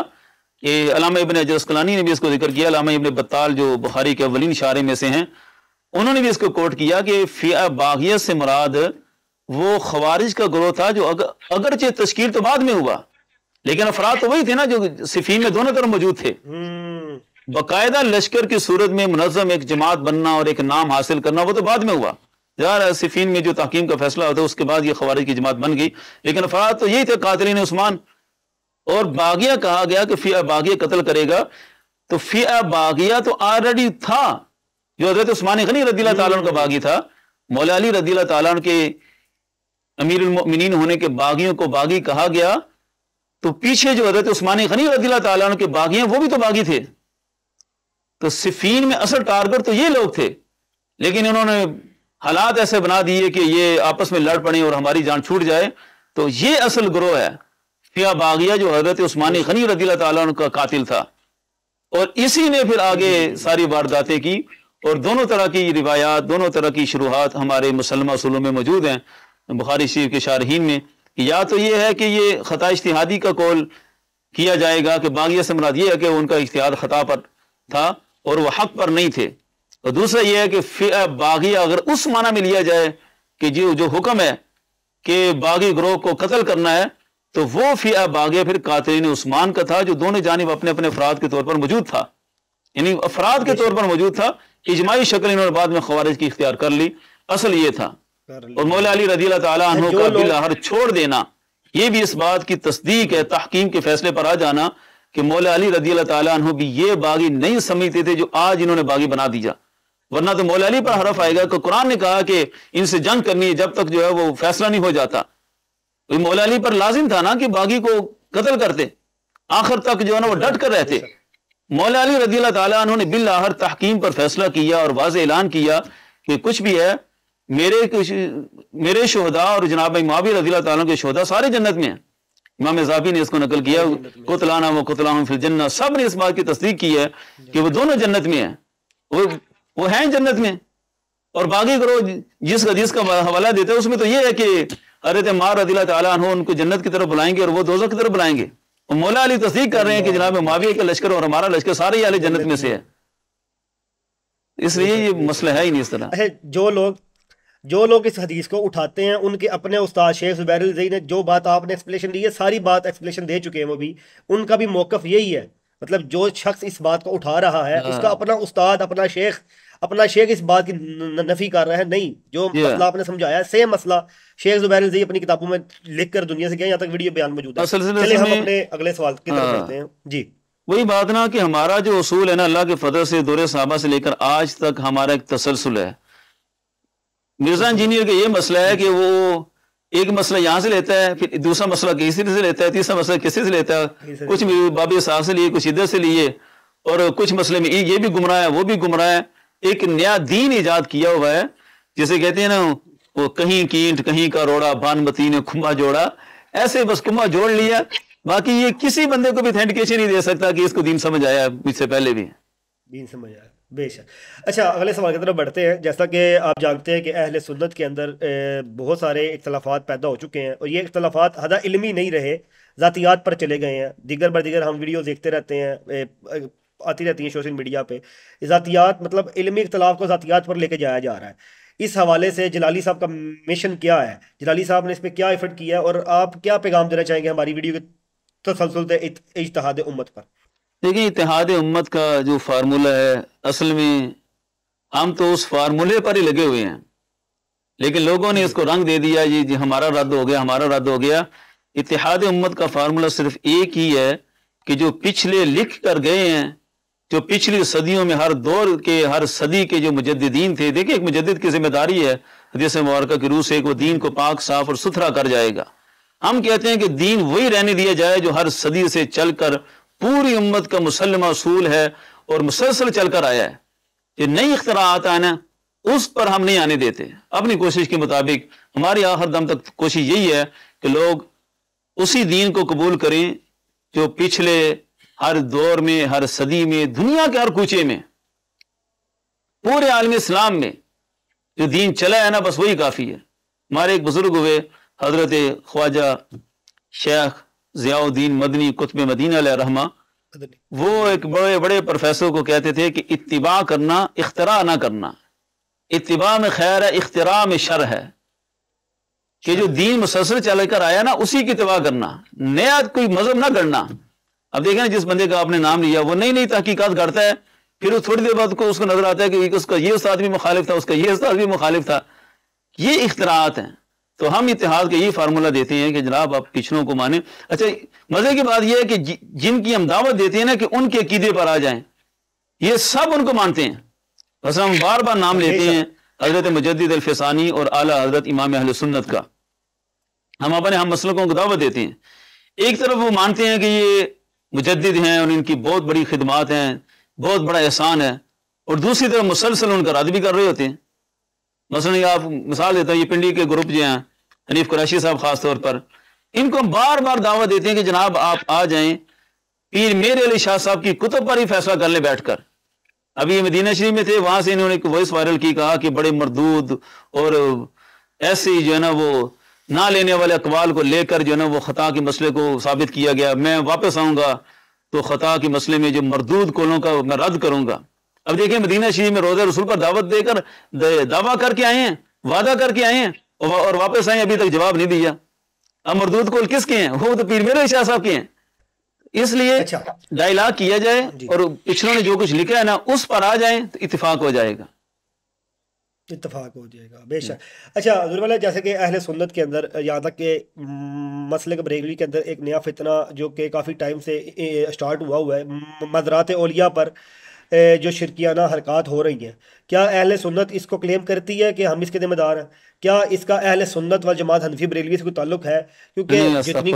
कि अलामा इबन अजस्कलानी ने भी इसको ज़िक्र किया, अलामा इबन बत्ताल जो बुखारी के अवलिन इशारे में से हैं, उन्होंने भी इसको कोट किया कि फिया बागियत से मुराद वो खवारिज का ग्रोह था जो अगर अगरचे तश्कील तो बाद में हुआ। लेकिन अफराद तो वही थे ना जो सिफीन में दोनों तरफ़ मौजूद थे। हम्म, बाकायदा लश्कर की सूरत में मुनजम एक जमात बनना और एक नाम हासिल करना वो तो बाद में हुआ। यार सिफीन में जो तहकीम का फैसला होता है उसके बाद ये खवारिज की जमात बन गई। लेकिन अफराद तो यही थे कातिलीन उस्मान। और बागिया कहा गया कि फिया बागिया कत्ल करेगा। तो फिया बागिया तो ऑलरेडी था। जो हज़रत उस्मान गनी रदी अल्लाह ताला अन्हु का बागी था मौला अली रदी अल्लाह ताला अन्हु के अमीर होने के बागियों को बागी कहा गया। तो पीछे जो हज़रत उस्मान गनी रदी अल्लाह के बागी हैं, वो भी तो बागी थे। तो सिफीन में असल टारगेट तो ये लोग थे, लेकिन उन्होंने हालात ऐसे बना दिए कि ये आपस में लड़ पड़े और हमारी जान छूट जाए। तो ये असल ग्रोह है, फिया बागिया जो हज़रत उस्मानी अल्लाह ताला अन्हु का कातिल था। और इसी ने फिर आगे सारी वारदातें की और दोनों तरह की रिवायात, दोनों तरह की शुरुआत हमारे मुसलमान असूलों में मौजूद हैं, बुखारी शरीफ के शारहीन में। या तो ये है कि ये ख़ता इश्तिहादी का कौल किया जाएगा कि बागिया से मुराद ये है कि उनका इश्तिहाद ख़ता पर था और वह हक पर नहीं थे। और दूसरा ये है कि बागिया अगर उस माना में लिया जाए कि जो जो हुक्म है कि बागी ग्रोह को कत्ल करना है तो वो फिया बागिया फिर कातिलीन उस्मान का था, जो दोनों जानब अपने अपने अफराद के तौर पर मौजूद था। यानी अफराद के तौर पर मौजूद था इजमाही शक्ल इन्होंने बाद में खवारिज की इख्तियार कर ली। असल ये था। और मौला अली रदी अल्लाह ताला का बिलहर छोड़ देना ये भी इस बात की तस्दीक है तहकीम के फैसले पर आ जाना कि मौला अली रदी अन्हु भी ये बागी नहीं समझते थे जो आज इन्होंने बागी बना दिया वरना तो मौला अली पर हरफ आएगा कि कुरान ने कहा कि इनसे जंग करनी है जब तक जो है वो फैसला नहीं हो जाता। तो मौला अली पर लाजिम था ना कि बागी को कत्ल करते आखिर तक जो है ना वो डट कर रहते। मौला अली रदी ताला उन्होंने बिल आहर तहकीम पर फैसला किया और वाज ऐलान किया कि कुछ भी है मेरे मेरे शोहदा और जनाब मावी अल्लाह के शोहदा सारे जन्नत में हैं। इमाम जाबी ने इसको नकल किया, कुतलाना वो कुतलाहम फिल जन्नत सबने इस बात की तस्दीक की है कि वो दोनों जन्नत में हैं। वो वो हैं जन्नत में। और बागी करो, जिस हदीस का हवाला देते हैं, उसमें तो ये है कि हज़रत मार अल्लाह ताला उनको जन्नत की तरफ़ बुलाएँगे और वो दोजख की तरफ़ बुलाएँगे। और मौला अली तस्दीक कर रहे हैं कि जनाब माविया का लश्कर और हमारा लश्कर सारे अहले जन्नत में से है। इसलिए ये मसला है ही नहीं इस तरह। जो लोग जो लोग इस हदीस को उठाते हैं उनके अपने उस्ताद शेख जुबैर जई ने जो बात आपने एक्सप्लेनेशन दी है सारी बात एक्सप्लेनेशन दे चुके हैं वो भी। उनका भी मौकफ यही है। मतलब जो शख्स इस बात को उठा रहा है हाँ। उसका अपना उस्ताद अपना शेख अपना शेख इस बात की नफी कर रहा है। नहीं जो मसला आपने समझाया सेम मसला शेख जुबैर जई अपनी किताबों में लिख कर दुनिया से गया यहाँ तक वीडियो बयान मौजूद है। असल हम अपने अगले सवाल की तरफ़ हाँ। हैं। जी। वही बात ना कि हमारा जो उसूल है ना अल्लाह के फजल से दौरे साहबा से लेकर आज तक हमारा एक तसलसल है। मिर्ज़ा इंजीनियर का ये मसला है कि वो एक मसला यहाँ से लेता है फिर दूसरा मसला किसी से लेता है तीसरा मसला किसी से लेता है। कुछ बाबी साहब से लिए कुछ इधर से लिए और कुछ मसले में ये भी गुमराह है वो भी गुमराह है। एक नया दीन ईजाद किया हुआ है जिसे कहते हैं ना वो कहीं कींट कहीं का रोड़ा भानमती ने खुम्बा जोड़ा ऐसे बस कुम्बा जोड़ लिया। बाकी ये किसी बंदे को भी ऑथेंटिकेशन नहीं दे सकता कि इसको दीन समझ आया मुझसे पहले भी। दीन समझ आया। बेशक। अच्छा अगले सवाल की तरफ़ बढ़ते हैं। जैसा कि आप जानते हैं कि अहल सुन्नत के अंदर बहुत सारे इख्तलाफात पैदा हो चुके हैं और ये इख्तलाफात हदा इल्मी नहीं रहे, ज़ातियात पर चले गए हैं। दिगर बर दिगर हम वीडियो देखते रहते हैं आती रहती हैं सोशल मीडिया पे। ज़ातियात मतलब इलमी इख्तलाफ को ज़ातियात पर लेके जाया जा रहा है। इस हवाले से जलाली साहब का मिशन क्या है? जलाली साहब ने इस पर क्या एफर्ट किया है और आप क्या पैगाम देना चाहेंगे हमारी वीडियो के तसलसल इजतहाद उम्मत पर? देखिए इतिहाद उम्मत का जो फार्मूला है, असल में हम तो उस फार्मूले पर ही लगे हुए हैं। लेकिन लोगों ने इसको रंग दे दिया जी हमारा रद्द हो गया, हमारा रद्द हो गया। इतिहाद उम्मत का फार्मूला सिर्फ़ एक ही है कि जो पिछले लिख कर गए हैं, जो पिछली सदियों में हर दौर के, हर सदी के जो मुजद्दीन थे, देखिए, एक मुजद्दिद की ज़िम्मेदारी है, हदीस मुबारक के रूह से एक वो दीन को पाक, साफ़ और सुथरा कर जाएगा। हम कहते हैं कि दीन वही रहने दिया जाए जो हर सदी से चलकर पूरी उम्मत का मुसलम असूल है और मुसलसल चलकर आया है। जो नई अख्तरात आए ना उस पर हम नहीं आने देते। अपनी कोशिश के मुताबिक, हमारी आखिर दम तक कोशिश यही है कि लोग उसी दीन को कबूल करें जो पिछले हर दौर में, हर सदी में, दुनिया के हर कूचे में, पूरे आलम इस्लाम में जो दीन चला है ना, बस वही काफ़ी है। हमारे एक बुज़ुर्ग हुए, हज़रत ख्वाजा शेख जियाउद्दीन मदनी कुतब मदीना रहमा वो एक बड़े बड़े प्रोफेसर को कहते थे कि इत्तिबा करना इख्तरा ना करना। इत्तिबा में खैर है इख्तरा में शर है। कि जो दीन मुसलसल चल कर आया ना उसी की इतवा करना। नया कोई मज़हब ना करना अब देखें ना जिस बंदे का आपने नाम लिया वो नई नई तहकीकत करता है फिर वो थोड़ी देर बाद को उसको नज़र आता है कि उसका ये उस्ताद भी मुखालिफ था उसका ये उस्ताद भी मुखालिफ था। ये इख्तरात हैं। तो हम इतिहास का यही फार्मूला देते हैं कि जनाब आप पिछड़ों को माने। अच्छा मज़े की बात यह है कि जिनकी हम दावत देते हैं ना कि उनके अकीदे पर आ जाएँ। ये सब उनको मानते हैं। बस हम बार बार नाम लेते हैं हज़रत मुजद अल्फसानी और आला हज़रत इमाम अहल सुन्नत का। हम अपने हम मसलकों को दावत देते हैं। एक तरफ़ वो मानते हैं कि ये मुजद हैं और इनकी बहुत बड़ी खिदमत हैं, बहुत बड़ा एहसान है और दूसरी तरफ़ मुसलसल उनका रद्द भी कर रहे होते हैं। मसलन आप मिसाल देता हूँ, ये पिंडी के ग्रुप जो हैं, हनीफ कुरैशी साहब खास तौर पर, इनको हम बार बार दावा देते हैं कि जनाब आप आ जाएँ, पीर मेरे अली शाह साहब की कुतुब पर ही फैसला कर ले बैठकर। अभी मदीना शरीफ में थे, वहाँ से इन्होंने एक वॉइस वायरल की, कहा कि बड़े मरदूद और ऐसे जो है ना वो ना लेने वाले अकबाल को लेकर जो है ना वो खता के मसले को साबित किया गया। मैं वापस आऊँगा तो खता के मसले में जो मरदूद कोलों का मैं रद्द करूँगा। अब देखिए मदीना शरीफ में रोजा रसूल पर दावत देकर दावा करके आए हैं वादा करके आए हैं और वापस आए अभी तक जवाब नहीं दिया। अब मरदूद कोल किसके हैं? वो तो पीर मेरे शाह साहब के हैं। इसलिए अच्छा। डायलाग किया जाए और पिछलों ने जो कुछ लिखा है ना उस पर आ जाए तो इतफाक हो जाएगा। इतफाक हो जाएगा बेशक। अच्छा वाला जैसे कि अहल सुन्नत के अंदर यहाँ तक के मसले के बरेलवी के अंदर एक नया फितना जो कि काफ़ी टाइम से स्टार्ट हुआ हुआ है मजरात ओलिया पर जो शिरकियाना हरकत हो रही हैं। क्या अहल सुन्नत इसको क्लेम करती है कि हम इसके जिम्मेदार हैं? क्या इसका अहल सुन्नत व जमात हनफी बरेलवी से कोई ताल्लुक है? क्योंकि जितनी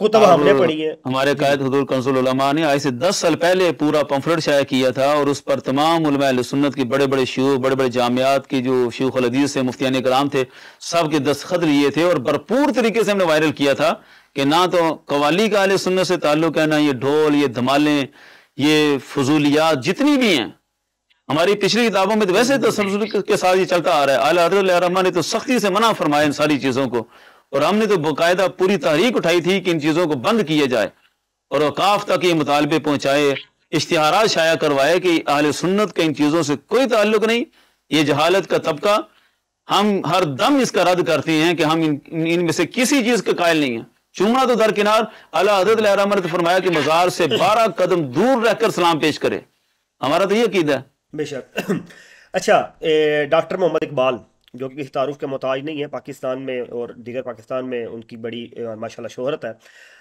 कुतब हमने पढ़ी है। हमारे कायद हजूर कंसुलमा ने आज से दस साल पहले पूरा पंफलेट शाया किया था और उस पर तमाम सुन्नत के बड़े बड़े शू बड़े बड़े जामियात के जो शूख हदीस से मुफ्तियान कराम थे सब के दस्तखत लिए थे और भरपूर तरीके से हमने वायरल किया था कि ना तो कवाली का अल सुन्नत से ताल्लुक है ना ये ढोल ये धमालें ये फजूलियात जितनी भी हैं, हमारी पिछली किताबों में तो वैसे तो के साथ ये चलता आ रहा है। आला ने तो सख्ती से मना फरमाया इन सारी चीज़ों को। और हमने तो बाकायदा पूरी तहरीक उठाई थी कि इन चीज़ों को बंद किया जाए और अकाफ तक ये मुतालबे पहुँचाए इश्तहार शाया करवाए कि अहल सुन्नत के इन चीज़ों से कोई ताल्लुक नहीं। ये जहालत का तबका, हम हर दम इसका रद्द करते हैं कि हम इनमें इन से किसी चीज़ के कायल नहीं है। चूमा तो दरकिनार अला हज़रत ने फरमाया कि मजार से बारह कदम दूर रहकर सलाम पेश करे। हमारा तो ये अकीदा है। बेशक। अच्छा डॉक्टर मोहम्मद इकबाल जो कि तारुफ के मोहताज नहीं है पाकिस्तान में और दीगर पाकिस्तान में उनकी बड़ी माशाल्लाह शोहरत है।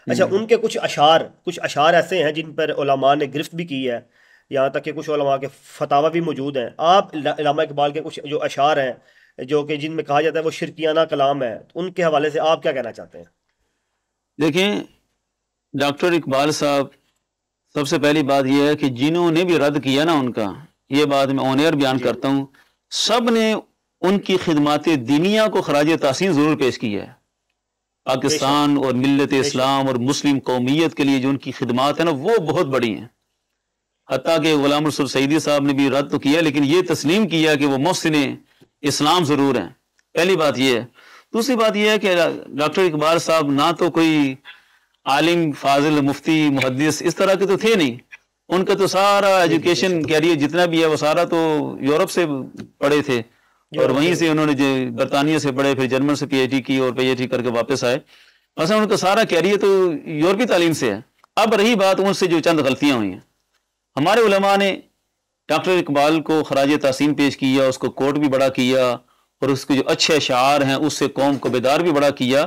अच्छा हम्म। उनके कुछ अशार कुछ अशार ऐसे हैं जिन पर ओलामा ने गिरफ्त भी की है। यहाँ तक कि कुछ ओलमा के फतावा भी मौजूद हैं। आप इलामा इकबाल के कुछ जो अशार हैं जो कि जिनमें कहा जाता है वो शिरकियाना कलाम है उनके हवाले से आप क्या कहना चाहते हैं? देखें डॉक्टर इकबाल साहब सबसे पहली बात यह है कि जिन्होंने भी रद्द किया ना उनका ये बात मैं ऑन एयर बयान करता हूँ सबने उनकी खिदमत दिनिया को खराज तहसीन ज़रूर पेश की है। पाकिस्तान और मिलत इस्लाम और मुस्लिम कौमियत के लिए जो उनकी खिदमत है ना वो बहुत बड़ी हैं। हती कि गुलाम रसूल सईदी साहब ने भी रद्द तो किया लेकिन ये तस्लीम किया कि वो मोहसिन इस्लाम ज़रूर हैं। पहली बात यह है दूसरी बात यह है कि डॉक्टर इकबाल साहब ना तो कोई आलिम फाजिल मुफ्ती मुहदस इस तरह के तो थे नहीं। उनका तो सारा एजुकेशन कैरियर जितना भी है वो सारा तो यूरोप से पढ़े थे। और वहीं से। उन्होंने जो बरतानिया से पढ़े फिर जर्मन से पीएचडी की और पीएचडी करके वापस आए। असल उनका सारा कैरियर तो यूरोपी तालीम से है। अब रही बात उनसे जो चंद गलतियाँ हुई हैं। हमारे उलमा ने डॉक्टर इकबाल को खराज तहसीन पेश किया उसको कोर्ट भी बड़ा किया और उसके जो अच्छे अशार हैं, उससे कौम को बेदार भी बड़ा किया।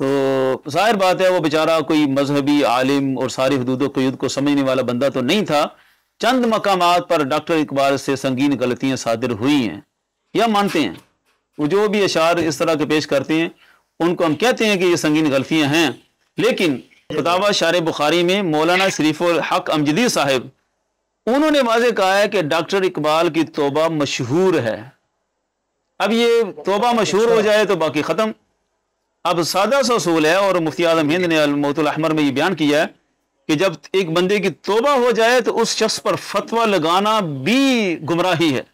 तो ज़ाहिर बात है, वो बेचारा कोई मजहबी आलिम और सारी हदूद युद्ध को समझने वाला बंदा तो नहीं था। चंद मकाम पर डॉक्टर इकबाल से संगीन गलतियाँ सादिर हुई हैं, या मानते हैं? वो जो भी अशार इस तरह के पेश करते हैं, उनको हम कहते हैं कि ये संगीन गलतियाँ हैं। लेकिन फतावा शार बुखारी में मौलाना शरीफ हक अमजदी साहिब, उन्होंने वाजे कहा है कि डॉक्टर इकबाल की तोबा मशहूर है। अब ये तोबा मशहूर हो जाए तो बाकी ख़त्म। अब सादा सा असूल है और मुफ्ती आलम हिंद ने अहमर में ये बयान किया है कि जब एक बंदे की तोबा हो जाए तो उस शख्स पर फतवा लगाना भी गुमराही है।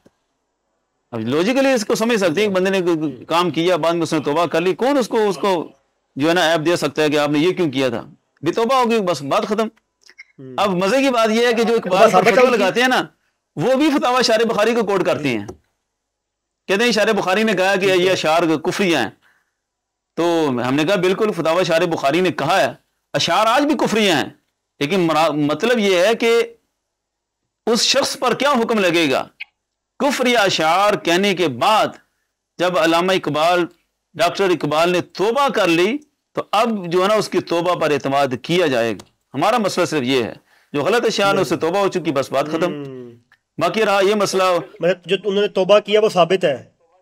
अब लॉजिकली इसको समझ सकते हैं एक बंदे ने काम किया बाद में उसने तोबा कर ली कौन उसको उसको जो है ना ऐप दे सकता है कि आपने ये क्यों किया था? भी तोबा होगी बस बात खत्म। हम्म। अब मज़े की बात यह है कि जो एक बात फतवा लगाते हैं ना वो भी फतावा शार बुखारी को कोट करते हैं। कहते हैं शार बुखारी ने कहा कि ये अशार कुफरिया हैं। तो हमने कहा बिल्कुल फतावा शार बुखारी ने कहा है। अशार आज भी कुफरिया हैं। लेकिन मतलब ये है कि उस शख्स पर क्या हुक्म लगेगा? कुफर या अशार कहने के बाद जब अलामा इकबाल डॉक्टर इकबाल ने तोबा कर ली तो अब जो है ना उसकी तोबा पर एतमाद किया जाएगा। हमारा मसला सिर्फ़ ये है। जो गलत अशार है उससे तोबा हो चुकी बस बात खत्म। हम्म। बाकी रहा ये मसला मतलब जो उन्होंने तोबा किया वो साबित है।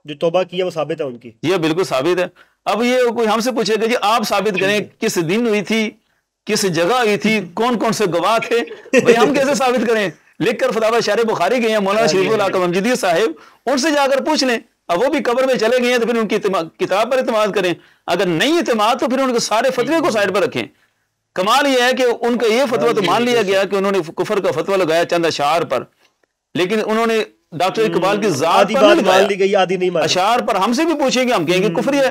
जो तोबा किया वो साबित है उनकी। ये बिल्कुल साबित है। अब ये कोई हमसे पूछेगा जी आप साबित करें किस दिन हुई थी किस जगह हुई थी कौन कौन से गवाह थे भाई हम कैसे साबित करें? लिखकर फतावा शार बुखारी गए हैं मौलाना शरीफ ममजदी साहिब उनसे जाकर पूछ लें। अब वो भी कबर में चले गए हैं तो फिर उनकी किताब पर इतमाद करें। अगर नहीं इतमाद तो फिर उनके सारे फतवे को साइड पर रखें। कमाल यह है कि उनका ये फतवा तो मान लिया गया कि उन्होंने कुफर का फतवा लगाया चंद अशार पर। लेकिन उन्होंने डॉक्टर इकबाल की जात पर मान ली गई आदि नहीं अशार पर हमसे भी पूछेंगे हम कहेंगे कुफरी है।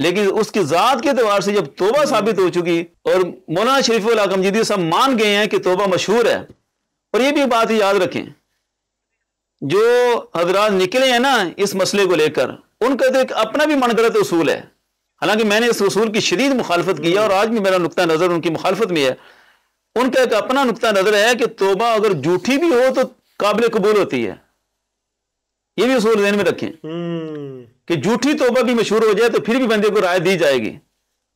लेकिन उसकी जात के एतबार से जब तोबा साबित हो चुकी और मौलाना शरीफ अकमजीदी सब मान गए हैं कि तोबा मशहूर है। और ये भी बात याद रखें जो हजरात निकले हैं ना इस मसले को लेकर उनका तो एक अपना भी मनगढ़ंत उसूल है। हालाँकि मैंने इस उसूल की शदीद मुखालफत की है और आज भी मेरा नुकता नज़र उनकी मुखालफत में है। उनका एक अपना नुकता नज़र है कि तोबा अगर झूठी भी हो तो काबिल कबूल होती है। ये भी उसूल जहन में रखें। हम्म। कि झूठी तोबा भी मशहूर हो जाए तो फिर भी बंदे को राय दी जाएगी।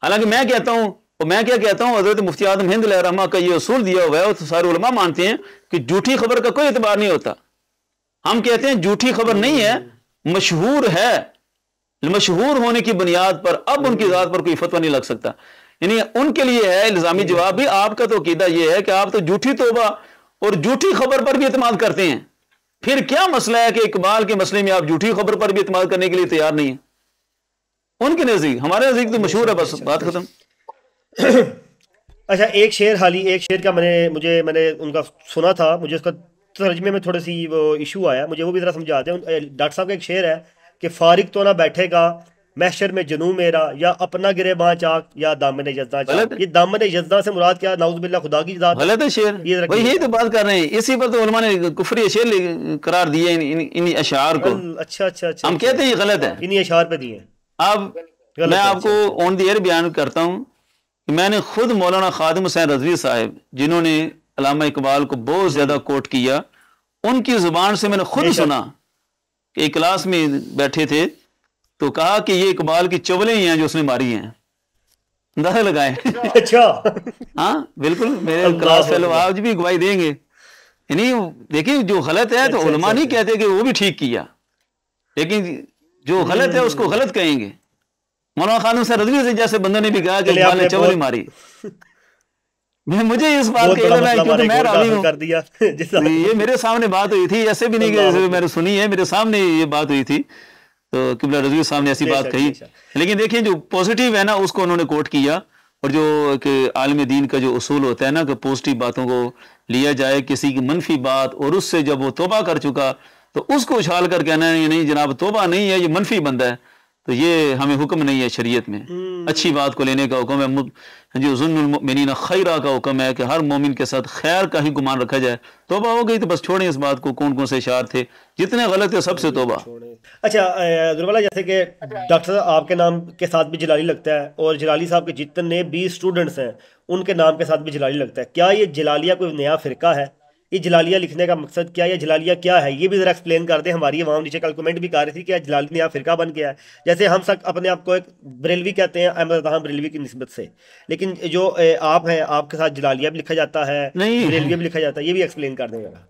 हालाँकि मैं कहता हूँ और मैं क्या कहता हूँ हज़रत मुफ्ती आदम हिंद रहमा का ये असूल दिया हुआ है तो सारे उलमा मानते हैं कि झूठी खबर का कोई एतबार नहीं होता। हम कहते हैं झूठी खबर नहीं है मशहूर है। मशहूर होने की बुनियाद पर अब उनकी जात पर कोई फतवा नहीं लग सकता। यानी उनके लिए है इल्जामी जवाब भी आपका तो अकीदा यह है कि आप तो झूठी तोबा और झूठी खबर पर भी इतमाद करते हैं। फिर क्या मसला है कि इकबाल के मसले में आप झूठी खबर पर भी इतमाद करने के लिए तैयार नहीं है? उनके नज़दीक हमारे नज़दीक तो मशहूर है, बस बात खत्म। अच्छा एक शेर हाली, एक शेर का मैंने, मुझे, मैंने उनका सुना था, मुझे उसका तर्जमे में थोड़ी सी वो इशू आया, मुझे वो भी ज़रा समझाते हैं डॉक्टर साहब का एक शेर है कि फारिग तो ना बैठेगा मैशर में जनू मेरा या अपना गिरे बाँ चाक या दामन यजदा चाक। ये दामन यजदा से मुराद क्या? नाउजुबिल्ला खुदा की जात। गलत है शेर। ये यही तो बात कर रहे हैं। इसी पर तो उलमा ने कुफरी शेर करार दिए इन इन अशार को। अच्छा अच्छा अच्छा हम कहते हैं ये गलत है। इन्हीं अशार पे दिए अब मैं आपको ऑन द एयर बयान करता हूँ कि मैंने खुद मौलाना खादिम हुसैन रजवी साहब जिन्होंने अलामा इकबाल को बहुत ज़्यादा कोट किया उनकी ज़ुबान से मैंने खुद सुना कि क्लास में बैठे थे तो कहा कि ये इकबाल की चवले ही हैं जो उसने मारी हैं। अंदाज़ा लगाए। अच्छा। हाँ बिल्कुल मेरे क्लास फेलो आज भी गवाही देंगे। यानी देखिए जो गलत है तो अच्छा, उलमा अच्छा, नहीं अच्छा। कहते कि वो भी ठीक किया। लेकिन जो गलत है उसको गलत कहेंगे। मौलाना खान से रजवी से जैसे बंदे ने भी कहा कि इकबाल ने चवली मारी। मैं मुझे इस बात का इल्म है क्योंकि मैं रावी हूँ। कर दिया। ये मेरे सामने बात हुई थी ऐसे भी नहीं कि मैंने सुनी है मेरे सामने ये बात हुई थी। किबला रजवी साहब ने ऐसी बात कही। लेकिन देखिए जो पॉजिटिव है ना उसको उन्होंने कोट किया और जो कि आलम दीन का जो असूल होता है ना कि पॉजिटिव बातों को लिया जाए किसी की मनफी बात और उससे जब वो तोबा कर चुका तो उसको उछाल कर कहना है नहीं जनाब तोबा नहीं है ये मनफी बंदा है। तो ये हमें हुक्म नहीं है शरीयत में। अच्छी बात को लेने का हुक्म है जो जुन्मिन खैरा का हुक्म है कि हर मोमिन के साथ खैर का ही गुमान रखा जाए। तोबा हो गई तो बस छोड़ें इस बात को कौन कौन से इशार थे जितने गलत थे सबसे तोबा। अच्छा जैसे कि डॉक्टर साहब आपके नाम के साथ भी जलाली लगता है और जलाली साहब के जितने भी स्टूडेंट्स हैं उनके नाम के साथ भी जलाली लगता है। क्या ये जलालिया कोई नया फिरका है? ये जलालिया लिखने का मकसद क्या है? या जलालिया क्या है? ये भी ज़रा एक्सप्लेन कर दें हमारी आवाम नीचे कल कमेंट भी कर रही थी कि जलाली नया फिरका बन गया है। जैसे हम सब अपने आप को एक बरेलवी कहते हैं अहमद रजा बरेलवी की नस्बत से। लेकिन जो आप हैं आपके साथ जलालिया भी लिखा जाता है नहीं। बरेलविया भी लिखा जाता है ये भी एक्सप्लेन कर दें जरा।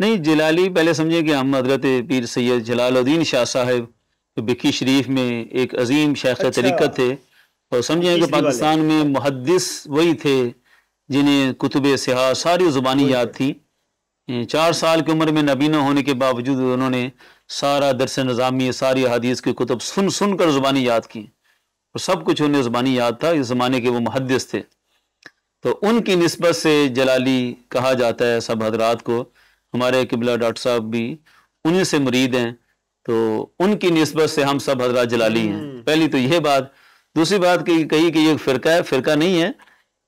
नहीं जलाली पहले समझे कि हम हज़रत पीर सैयद जलालुद्दीन शाह साहब जो बिकी शरीफ में एक अजीम शेख अच्छा। तरीकत थे और समझे कि पाकिस्तान में मुहदस वही थे जिन्हें कुतुब सिहा सारी ज़ुबानी याद थी। चार साल की उम्र में नबीना होने के बावजूद उन्होंने सारा दरस नज़ामी सारी हदीस की कुतुब सुन सुन कर ज़ुबानी याद की। और सब कुछ उन्हें ज़ुबानी याद था इस ज़माने के वो मुहद्दिस थे। तो उनकी नस्बत से जलाली कहा जाता है सब हजरात को। हमारे किबला डॉक्टर साहब भी उन्हीं से मुरीद हैं। तो उनकी नस्बत से हम सब हजरात जलाली हैं। पहली तो यह बात दूसरी बात कि कही कि ये फ़िरका है फ़िरका नहीं है।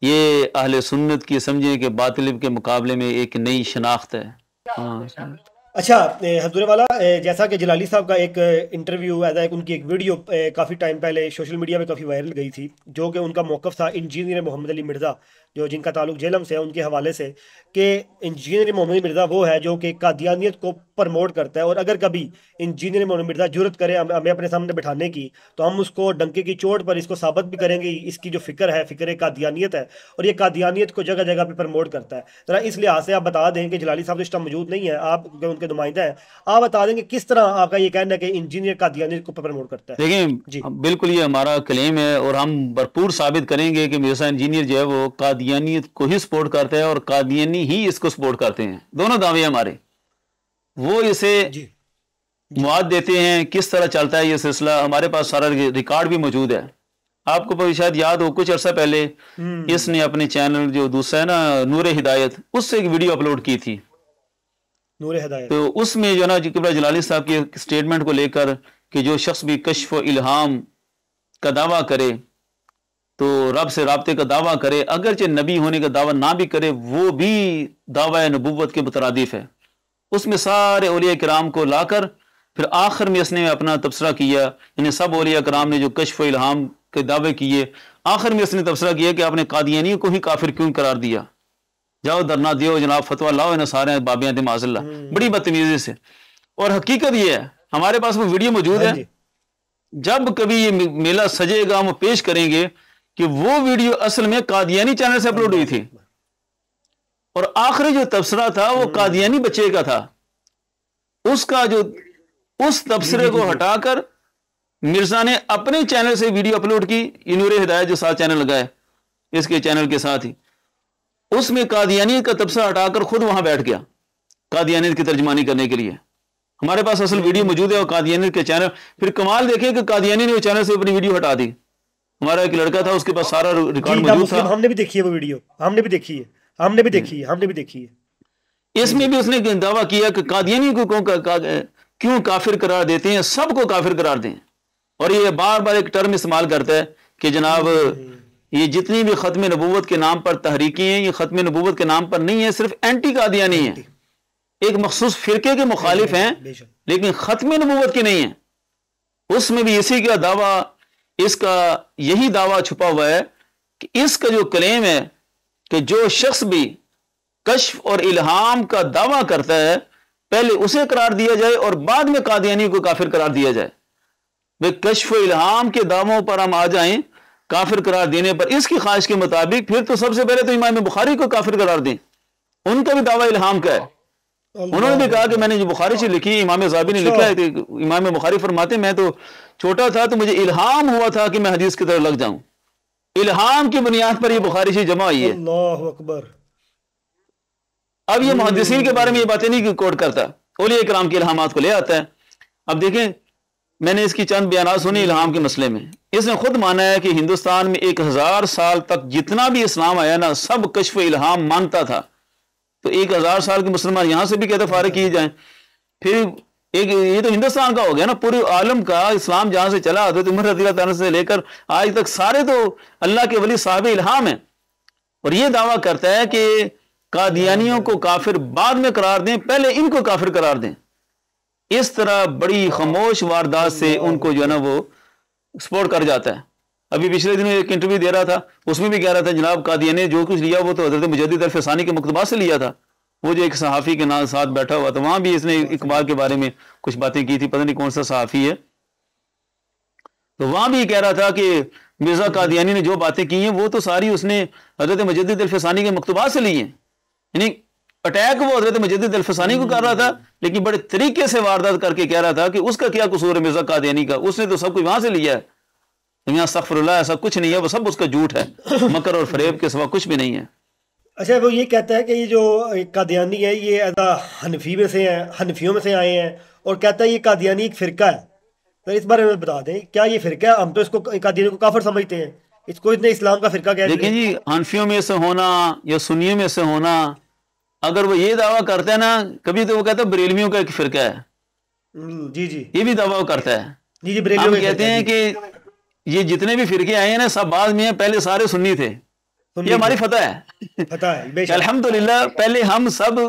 ये अहले सुन्नत की समझे कि बातिल के मुकाबले में एक नई शनाख्त है। हाँ अच्छा हजूर वाला जैसा कि जलाली साहब का एक इंटरव्यू, एज एक उनकी एक वीडियो काफ़ी टाइम पहले सोशल मीडिया में काफ़ी वायरल गई थी, जो कि उनका मौकफ था इंजीनियर मोहम्मद अली मिर्ज़ा, जो जिनका ताल्लुक जेलम से है, उनके हवाले से, कि इंजीनियर मोहम्मद अली मिर्ज़ा वो है जो कि कादियानियत को प्रमोट करता है और अगर कभी इंजीनियर मोहम्मद मिर्ज़ा ज़रूरत करे हमें अपने सामने बिठाने की तो हम उसको डंके की चोट पर इसको साबित भी करेंगे। इसकी जो फ़िक्र है फ़िक्र कादियानियत है और ये कादियानियत को जगह जगह पर प्रमोट करता है। जरा इस लिहाज से आप बता दें कि जलाली साहब तो इस टाइम मौजूद नहीं है। आप जो उनके नुमाइंदा हैं आप बता देंगे किस तरह आपका ये कहना है कि इंजीनियर कादियानियत को प्रमोट करता है। देखिए जी। बिल्कुल ये हमारा क्लेम है और हम भरपूर साबित करेंगे कि मिर्ज़ा इंजीनियर जो है वो कादियानियत को ही सपोर्ट करता है और कादियानी ही इसको सपोर्ट करते हैं। दोनों दावे हमारे। वो इसे मुआद देते हैं किस तरह चलता है ये सिलसिला हमारे पास सारा रिकॉर्ड भी मौजूद है। आपको शायद याद हो कुछ अर्सा पहले इसने अपने चैनल जो दूसरा है ना नूर हिदायत उससे एक वीडियो अपलोड की थी। नूर हिदायत। तो उसमें जो ना किबरा जलाली साहब की स्टेटमेंट को लेकर कि जो शख्स भी कश्फ इल्हाम का दावा करे तो रब से रबते का दावा करे अगर अगरचे नबी होने का दावा ना भी करे वो भी दावा नबूवत के मुतरदीफ है। उसमें सारे ओलिया कराम को लाकर फिर आखिर में इसने अपना तबसरा किया। यानी सब ओलिया कराम ने जो कश्फ इल्हाम के दावे किए आखिर में इसने तबसरा किया कि आपने कादियानी को ही काफिर क्यों करार दिया? जाओ धरना दियो जनाब फतवा लाओ इन सारे बाबिया दे माजल्ला। बड़ी बदतमीजी से। और हकीकत ये है हमारे पास वो वीडियो मौजूद हाँ है। जब कभी ये मेला सजेगा हम पेश करेंगे कि वो वीडियो असल में कादियानी चैनल से अपलोड हुई थी। और आखिरी जो तबसरा था वो कादियानी बच्चे का था। उसका जो उस तबसरे को हटाकर मिर्ज़ा ने अपने चैनल से वीडियो अपलोड की इनूर हिदायत जो साथ चैनल लगाए इसके चैनल के साथ ही। उसमें कादियानी का तबसरा हटाकर खुद वहाँ बैठ गया कादियानी की तर्जमानी करने के लिए। हमारे पास असल वीडियो मौजूद है और कादियानी के चैनल फिर कमाल देखे कि कादियानी ने वो चैनल से अपनी वीडियो हटा दी। हमारा एक लड़का था उसके पास सारा रिकॉर्ड मौजूद था। हमने भी देखी है वो वीडियो हमने भी देखी है। हमने भी देखी है हमने भी देखी है। इसमें भी उसने दावा किया कि कादियानी को क्यों का, का, क्यों काफिर करार देते हैं सबको काफिर करार दें। और ये बार बार एक टर्म इस्तेमाल करता है कि जनाब ये जितनी भी खत्म नबूवत के नाम पर तहरीकी हैं ये खत्म नबूवत के नाम पर नहीं है सिर्फ़ एंटी कादियानी है एक मखसूस फिरके के मुखालिफ हैं लेकिन खत्म नबूवत की नहीं है। उसमें भी इसी का दावा इसका यही दावा छुपा हुआ है कि इसका जो क्लेम है कि जो शख्स भी कश्फ और इल्हाम का दावा करता है पहले उसे करार दिया जाए और बाद में कादियानी को काफिर करार दिया जाए। वे कश्फ इल्हाम के दावों पर हम आ जाएँ काफिर करार देने पर। इसकी ख्वाहिश के मुताबिक फिर तो सबसे पहले तो इमाम बुखारी को काफिर करार दें। उनका भी दावा इल्हाम का है। उन्होंने भी कहा कि मैंने जो बुखारी से लिखी इमाम जाबी ने लिखा है कि इमाम बुखारी फरमाते मैं तो छोटा था तो मुझे इल्हाम हुआ था कि मैं हदीस की तरफ़ लग जाऊँ। इल्हाम की बुनियाद पर ये बुखारी से जमा हुई है। अकबर। अब ये मुहदसिन के बारे में ये बातें नहीं कोट करता। ओलिया कराम के इल्हामात को ले आता है। अब देखें मैंने इसकी चंद बयान सुनी इल्हाम के मसले में। इसने खुद माना है कि हिंदुस्तान में एक हज़ार साल तक जितना भी इस्लाम आया ना सब कशफ इल्हाम मानता था। तो एक हज़ार साल के मुसलमान यहाँ से भी कहते फारिग किए जाए। फिर एक ये तो हिंदुस्तान का हो गया ना, पूरे आलम का इस्लाम जहाँ से चला, हज़रत उमर रज़ी से लेकर आज तक सारे तो अल्लाह के वली साहब इल्हाम है। और ये दावा करता है कि कादियानियों को काफिर बाद में करार दें, पहले इनको काफिर करार दें। इस तरह बड़ी खामोश वारदात से उनको जो है ना वो सपोर्ट कर जाता है। अभी पिछले दिनों एक इंटरव्यू दे रहा था, उसमें भी कह रहा था, जनाब कादिया ने जो कुछ लिया वो तो हज़रत मुजद अल्फसानी के मुकदमा से लिया था। वो जो एक सहाफ़ी के नाम साथ बैठा हुआ था वहाँ भी इसने इकबाल के बारे में कुछ बातें की थी, पता नहीं कौन सा सहाफ़ी है। तो वहाँ भी कह रहा था कि मिर्ज़ा कादियानी ने जो बातें की हैं, वो तो सारी उसने हज़रत मजद अल्फसानी के मकतबात से ली हैं। यानी अटैक वो हज़रत मजद अल्फसानी को कर रहा था, लेकिन बड़े तरीके से वारदात करके कह रहा था कि उसका क्या कसूर है मिर्ज़ा कादियानी का? उसने तो सब कुछ वहाँ से लिया है। यहाँ सफ़रल्ला ऐसा कुछ नहीं है, वो सब उसका झूठ है। मकर और फरेब के सिवा कुछ भी नहीं है। अच्छा वो ये कहता है कि ये जो कादियानी है ये अदा हनफी में से हैं हनफियों में से आए हैं और कहता है ये कादियानी एक फ़िरका है। तो इस बारे में बता दें क्या ये फ़िरका है? हम तो इसको कादियानी को काफर समझते हैं। इसको इतने इस्लाम का फ़िरका कह देखिए जी हनफियों में से होना या सुनियों में से होना अगर वो ये दावा करते हैं ना कभी तो वो कहता है बरेलवियों का एक फ़िरका है। हम्म, जी जी। ये भी दावा करता है। जी जी बरेलवियों कहते हैं कि ये जितने भी फिरके आए हैं ना सब बाद में पहले सारे सुन्नी थे। ये हमारी फतह है। फतह है अल्हम्दुलिल्लाह पहले हम सब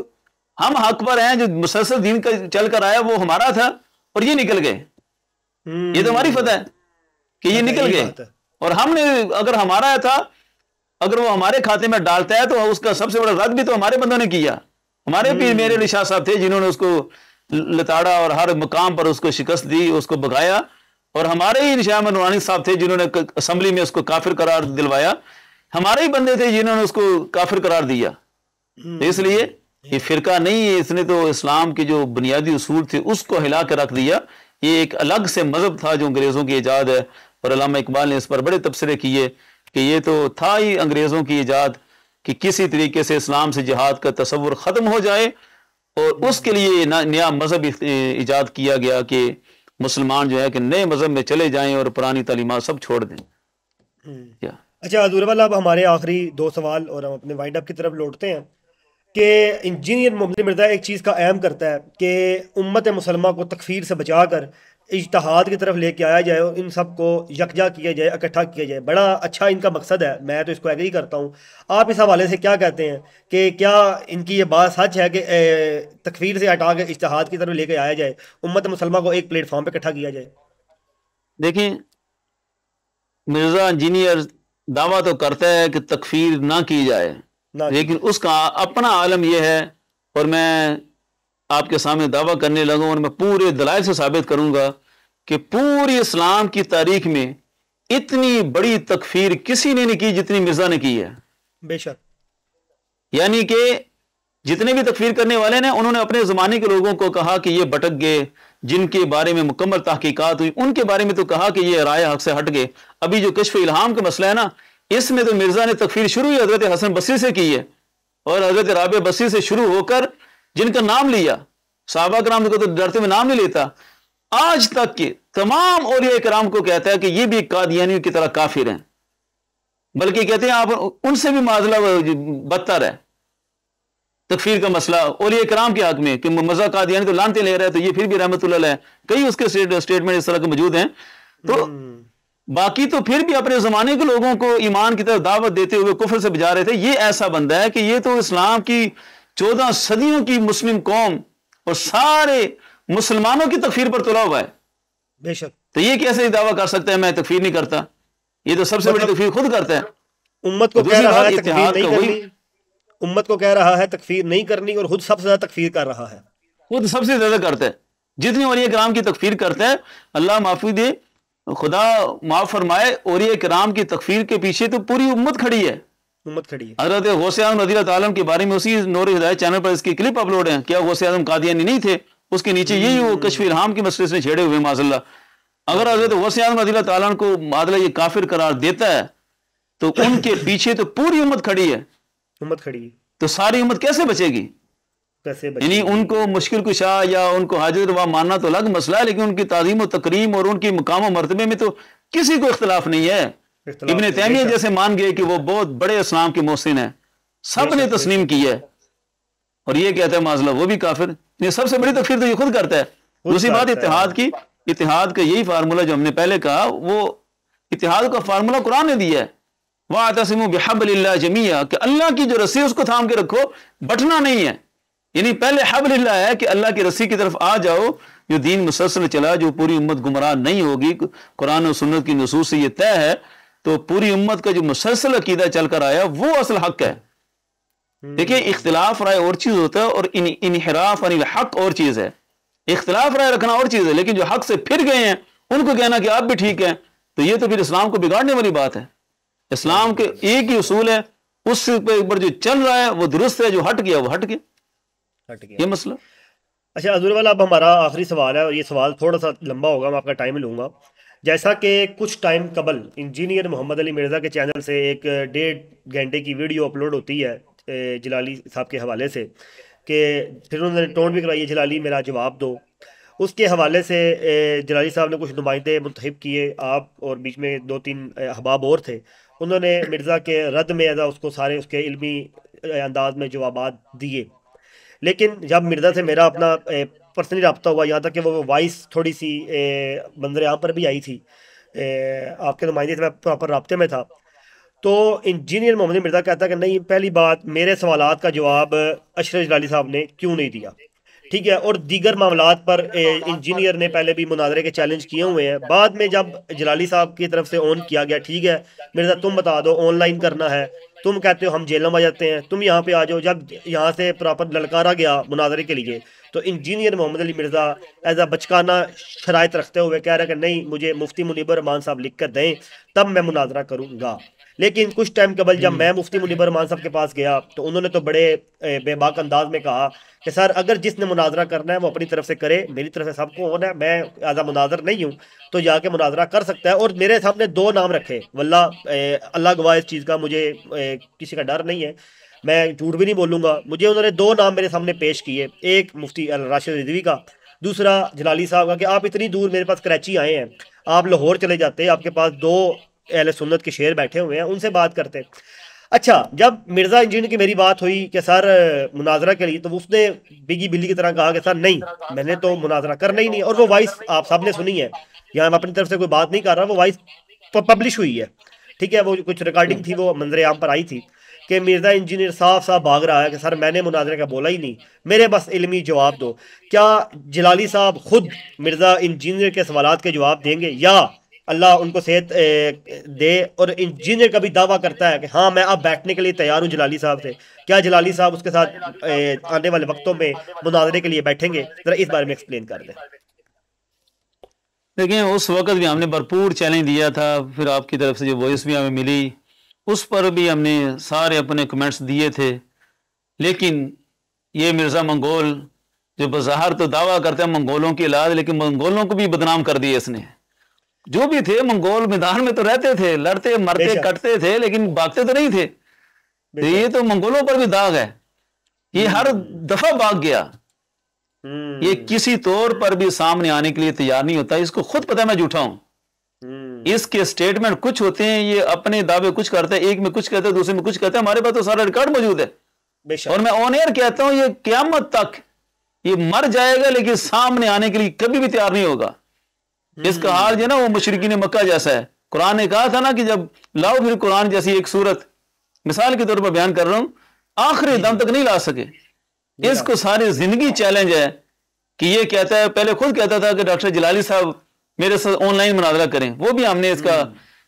हम हक पर हैं जो मुसलसल दिन का चल कर आया वो हमारा था और ये निकल गए। हम्म। ये तो हमारी फतह है कि ये निकल गए। और हमने अगर हमारा था अगर वो हमारे खाते में डालता है तो उसका सबसे बड़ा रद्द भी तो हमारे बंदों ने किया। हमारे पीर मेरे हम्म। निशा साहब थे जिन्होंने उसको लताड़ा और हर मुकाम पर उसको शिकस्त दी उसको भगाया। और हमारे ही निशाम नूरानी साहब थे जिन्होंने असम्बली में उसको काफिर करार दिलवाया। हमारे ही बंदे थे जिन्होंने उसको काफिर करार दिया। तो इसलिए ये फिरका नहीं है इसने तो इस्लाम के जो बुनियादी असूल थे उसको हिला कर रख दिया। ये एक अलग से मज़हब था जो अंग्रेज़ों की ईजाद है और अलामा इकबाल ने इस पर बड़े तबसरे किए कि ये तो था ही अंग्रेज़ों की ईजाद कि किसी तरीके से इस्लाम से जिहाद का तस्वुर ख़त्म हो जाए। और उसके लिए नया मज़हब ईजाद किया गया कि मुसलमान जो है कि नए मज़हब में चले जाएँ और पुरानी तालीमत सब छोड़ दें। हम्म। अच्छा हजूर वाला, अब हमारे आखिरी दो सवाल और हम अपने वाइंड अप की तरफ़ लौटते हैं कि इंजीनियर मोहम्मद मिर्ज़ा एक चीज़ का अहम करता है कि उम्मत मुसलमान को तकफीर से बचा कर इजतहाद की तरफ़ लेके आया जाए और इन सबको यकजा किया जाए, इकट्ठा किया जाए। बड़ा अच्छा इनका मकसद है, मैं तो इसको एग्री करता हूँ। आप इस हवाले से क्या कहते हैं कि क्या इनकी ये बात सच है कि तकफीर से हटा के इजतहाद की तरफ़ लेके आया जाए, उम्मत मुसलमा को एक प्लेटफॉर्म पर इकट्ठा किया जाए? देखिए, मिर्ज़ा इंजीनियर दावा तो करता है कि तकफीर ना की जाए। ना लेकिन उसका अपना आलम यह है और मैं आपके सामने दावा करने लगा और मैं पूरे दलाइल से साबित करूँगा कि पूरी इस्लाम की तारीख में इतनी बड़ी तकफीर किसी ने नहीं की जितनी मिर्ज़ा ने की है। बेशक। यानी कि जितने भी तकफीर करने वाले ने उन्होंने अपने ज़माने के लोगों को कहा कि ये भटक गए जिनके बारे में मुकम्मल तहकीकत हुई, उनके बारे में तो कहा कि ये राय हक से हट गए। अभी जो कशफ इल्हाम का मसला है ना, इसमें तो मिर्ज़ा ने तकफीर शुरू ही हज़रत हसन बसरी से की है। और हज़रत राब बसरी से शुरू होकर जिनका नाम लिया, साहबा कराम को तो डरते में नाम नहीं लेता। आज तक के तमाम और कराम को कहता है कि ये भी कादियानियों की तरह काफिर हैं। बल्कि कहते हैं आप, उनसे भी माजला बदतर है। तकफीर का मसला और ये कराम के हक में कि मज़ा कादियानी तो लानते ले रहे हैं तो ये फिर भी रहमत है कई उसके स्टेटमेंट इस तरह के मौजूद हैं। तो हम्म। बाकी तो फिर भी अपने जमाने के लोगों को ईमान की तरफ़ दावत देते हुए कुफर से बजा रहे थे। ये ऐसा बंदा है कि ये तो इस्लाम की चौदह सदियों की मुस्लिम कौम और सारे मुसलमानों की तकफीर पर तुला हुआ है। बेशक। तो ये कैसे दावा कर सकता है? मैं तकफीर नहीं करता। ये तो सबसे बड़ी मतलब तकफीर खुद करता है। उम्मत को कह रहा है तकफीर नहीं करनी। उम्मत को कह रहा है तकफीर नहीं करनी और खुद सबसे ज़्यादा तकफीर कर रहा है। खुद सबसे ज़्यादा करता है। जितनी और कराम की तकफीर करते हैं अल्लाह माफ़ी दे खुदा माफ़ फरमाए और कराम की तकफीर के पीछे तो पूरी उम्मत खड़ी है। उम्मत खड़ी है। हज़रत गौसे आज़म रज़ी आलम के बारे में उसी नूर हिदायत चैनल पर इसकी क्लिप अपलोड है। क्या गौसे आज़म कादियानी नहीं थे? उसके नीचे यही वो कश्मीर हाम के मसले से छेड़े हुए माजल्ला अगर हज़रत गौसे आज़म रज़ी तालन को मादला ये काफिर करार देता है तो उनके पीछे तो पूरी उम्मत खड़ी है। उम्मत खड़ी है तो सारी उम्मत कैसे बचेगी? कैसे बचे यानी उनको मुश्किल कुशा या उनको हाजिर रवा मानना तो अलग मसला है लेकिन उनकी ताजीम और तकरीम और उनकी मुकाम और मरतबे में तो किसी को इख्तलाफ नहीं है। इबन तैमिया जैसे मान गए कि वो बहुत बड़े इस्लाम के मोहसिन है। सबने तस्लीम की है। और ये कहता है माजला वो भी काफिर। ये सबसे बड़ी तकफीर तो ये खुद करता है। दूसरी बात इतिहाद की इतिहाद का यही फार्मूला जो हमने पहले कहा वो इतिहाद का फार्मूला कुरान ने दिया है। वाह तसिम बेहबल्ला जमिया कि अल्लाह की जो रस्सी उसको थाम के रखो। बटना नहीं है। यानी पहले हबल्ला है कि अल्लाह की रस्सी की तरफ़ आ जाओ। जो दीन मुसलसल चला जो पूरी उम्मत गुमराह नहीं होगी कुरान और सुन्नत की नसूस से यह तय है तो पूरी उम्मत का जो मुसलसल अकीदा चल कर आया वो असल हक है। देखिए इख्तलाफ राय और चीज़ होता है और इन इनहराफ अनिल हक और चीज़ है। इख्तिलाफ राय रखना और चीज़ है लेकिन जो हक से फिर गए हैं उनको कहना कि आप भी ठीक हैं तो ये तो फिर इस्लाम को बिगाड़ने वाली बात है। इस्लाम के एक ही उसूल है उस पे ऊपर जो चल रहा है वो दुरुस्त है जो हट गया वो हट गया। हट गया। ये मसला। अच्छा हजूर वाला अब हमारा आखिरी सवाल है और ये सवाल थोड़ा सा लंबा होगा मैं आपका टाइम लूँगा। जैसा कि कुछ टाइम कबल इंजीनियर मोहम्मद अली मिर्ज़ा के चैनल से एक डेढ़ घंटे की वीडियो अपलोड होती है जलाली साहब के हवाले से कि फिर उन्होंने टोन भी करवाई है जलाली मेरा जवाब दो। उसके हवाले से जलाली साहब ने कुछ नुमाइंदे मुंतखब किए आप और बीच में दो तीन अहबाब और थे। उन्होंने मिर्ज़ा के रद्द में उसको सारे उसके इलमी अंदाज में जवाब दिए। लेकिन जब मिर्ज़ा से मेरा अपना पर्सनली रबता हुआ यहाँ तक कि वो वॉइस थोड़ी सी मंजर आम पर भी आई थी ए, आपके नुमाइंदे से मैं प्रॉपर रबते में था तो इंजीनियर मोहम्मद मिर्ज़ा कहता कि नहीं पहली बात मेरे सवालात का जवाब अशरफ जलाली साहब ने क्यों नहीं दिया? ठीक है और दीगर मामला पर इंजीनियर ने पहले भी मुनाजरे के चैलेंज किए हुए हैं। बाद में जब जलाली साहब की तरफ़ से ऑन किया गया ठीक है मिर्ज़ा तुम बता दो ऑनलाइन करना है तुम कहते हो हम जेलों में जाते हैं तुम यहाँ पे आ जाओ जब यहाँ से प्रॉपर ललकारा गया मुनाजरे के लिए तो engineer Mohammad Ali Mirza as a बचकाना शरात रखते हुए कह रहा है कि नहीं मुझे मुफ्ती मुनीबर रहमान साहब लिख कर दें तब मैं मुनाजरा करूँगा। लेकिन कुछ टाइम कबल जब मैं मुफ्ती मुनीबर रहमान साहब के पास गया तो उन्होंने तो बड़े बेबाक अंदाज में कहा कि सर अगर जिसने मुनाजरा करना है वो अपनी तरफ़ से करे मेरी तरफ़ से सबको होना है मैं एज मुनाजर नहीं हूँ तो जाके मुनाजरा कर सकता है। और मेरे सामने दो नाम रखे वल्ला अल्लाह गवाह इस चीज़ का मुझे ए, किसी का डर नहीं है मैं झूठ भी नहीं बोलूँगा। मुझे उन्होंने दो नाम मेरे सामने पेश किए एक मुफ्ती राशिद रिजवी का दूसरा जलाली साहब का कि आप इतनी दूर मेरे पास कराची आए हैं आप लाहौर चले जाते आपके पास दो अहल सुन्नत के शेर बैठे हुए हैं, उनसे बात करते हैं। अच्छा जब मिर्ज़ा इंजीनियर की मेरी बात हुई कि सर, मुनाजरा के लिए तो उसने बिगी बिल्ली की तरह कहा कि सर, नहीं, मैंने तो मुनाजरा करना ही नहीं और वो वॉइस आप सबने सुनी है। यहाँ मैं अपनी तरफ़ से कोई बात नहीं कर रहा, वो वॉइस पब्लिश हुई है। ठीक है, वो कुछ रिकॉर्डिंग थी, वो मंजर आम पर आई थी कि मिर्ज़ा इंजीनियर साफ़ साफ़ भाग रहा है कि सर, मैंने मुनाजरे का बोला ही नहीं। मेरे बस इलमी जवाब दो। क्या जलाली साहब खुद मिर्ज़ा इंजीनियर के सवाल के जवाब देंगे? या अल्लाह उनको सेहत दे और इंजीनियर का भी दावा करता है कि हाँ मैं अब बैठने के लिए तैयार हूँ जलाली साहब से। क्या जलाली साहब उसके साथ आने वाले वक्तों में मुनाजरे के लिए बैठेंगे? ज़रा इस बारे में एक्सप्लेन कर दें। देखिए, उस वक्त भी हमने भरपूर चैलेंज दिया था, फिर आपकी तरफ़ से जो वॉइस भी हमें मिली, उस पर भी हमने सारे अपने कमेंट्स दिए थे। लेकिन ये मिर्ज़ा मंगोल जो बज़ाहर तो दावा करते हैं, मंगोलों की इलाज लेकिन मंगोलों को भी बदनाम कर दिए इसने। जो भी थे मंगोल मैदान में तो रहते थे लड़ते मरते कटते थे लेकिन भागते तो नहीं थे। तो ये तो मंगोलों पर भी दाग है ये हर दफ़ा भाग गया। हम्म, ये किसी तौर पर भी सामने आने के लिए तैयार नहीं होता। इसको खुद पता है मैं झूठा हूँ। हम्म, इसके स्टेटमेंट कुछ होते हैं ये अपने दावे कुछ करते हैं एक में कुछ कहते हैं दूसरे में कुछ कहते हैं हमारे पास तो सारा रिकॉर्ड मौजूद है। और मैं ऑन एयर कहता हूँ ये क्यामत तक ये मर जाएगा लेकिन सामने आने के लिए कभी भी तैयार नहीं होगा। इसका हाल जो है ना वो मुशरकी ने मक्का जैसा है। कुरान ने कहा था ना कि जब लाओ फिर कुरान जैसी एक सूरत मिसाल के तौर पर बयान कर रहा हूँ आखिरी दम तक नहीं ला सके। इसको सारी ज़िंदगी चैलेंज है कि ये कहता है पहले खुद कहता था कि डॉक्टर जलाली साहब मेरे साथ ऑनलाइन मुनाजरा करें। वो भी हमने इसका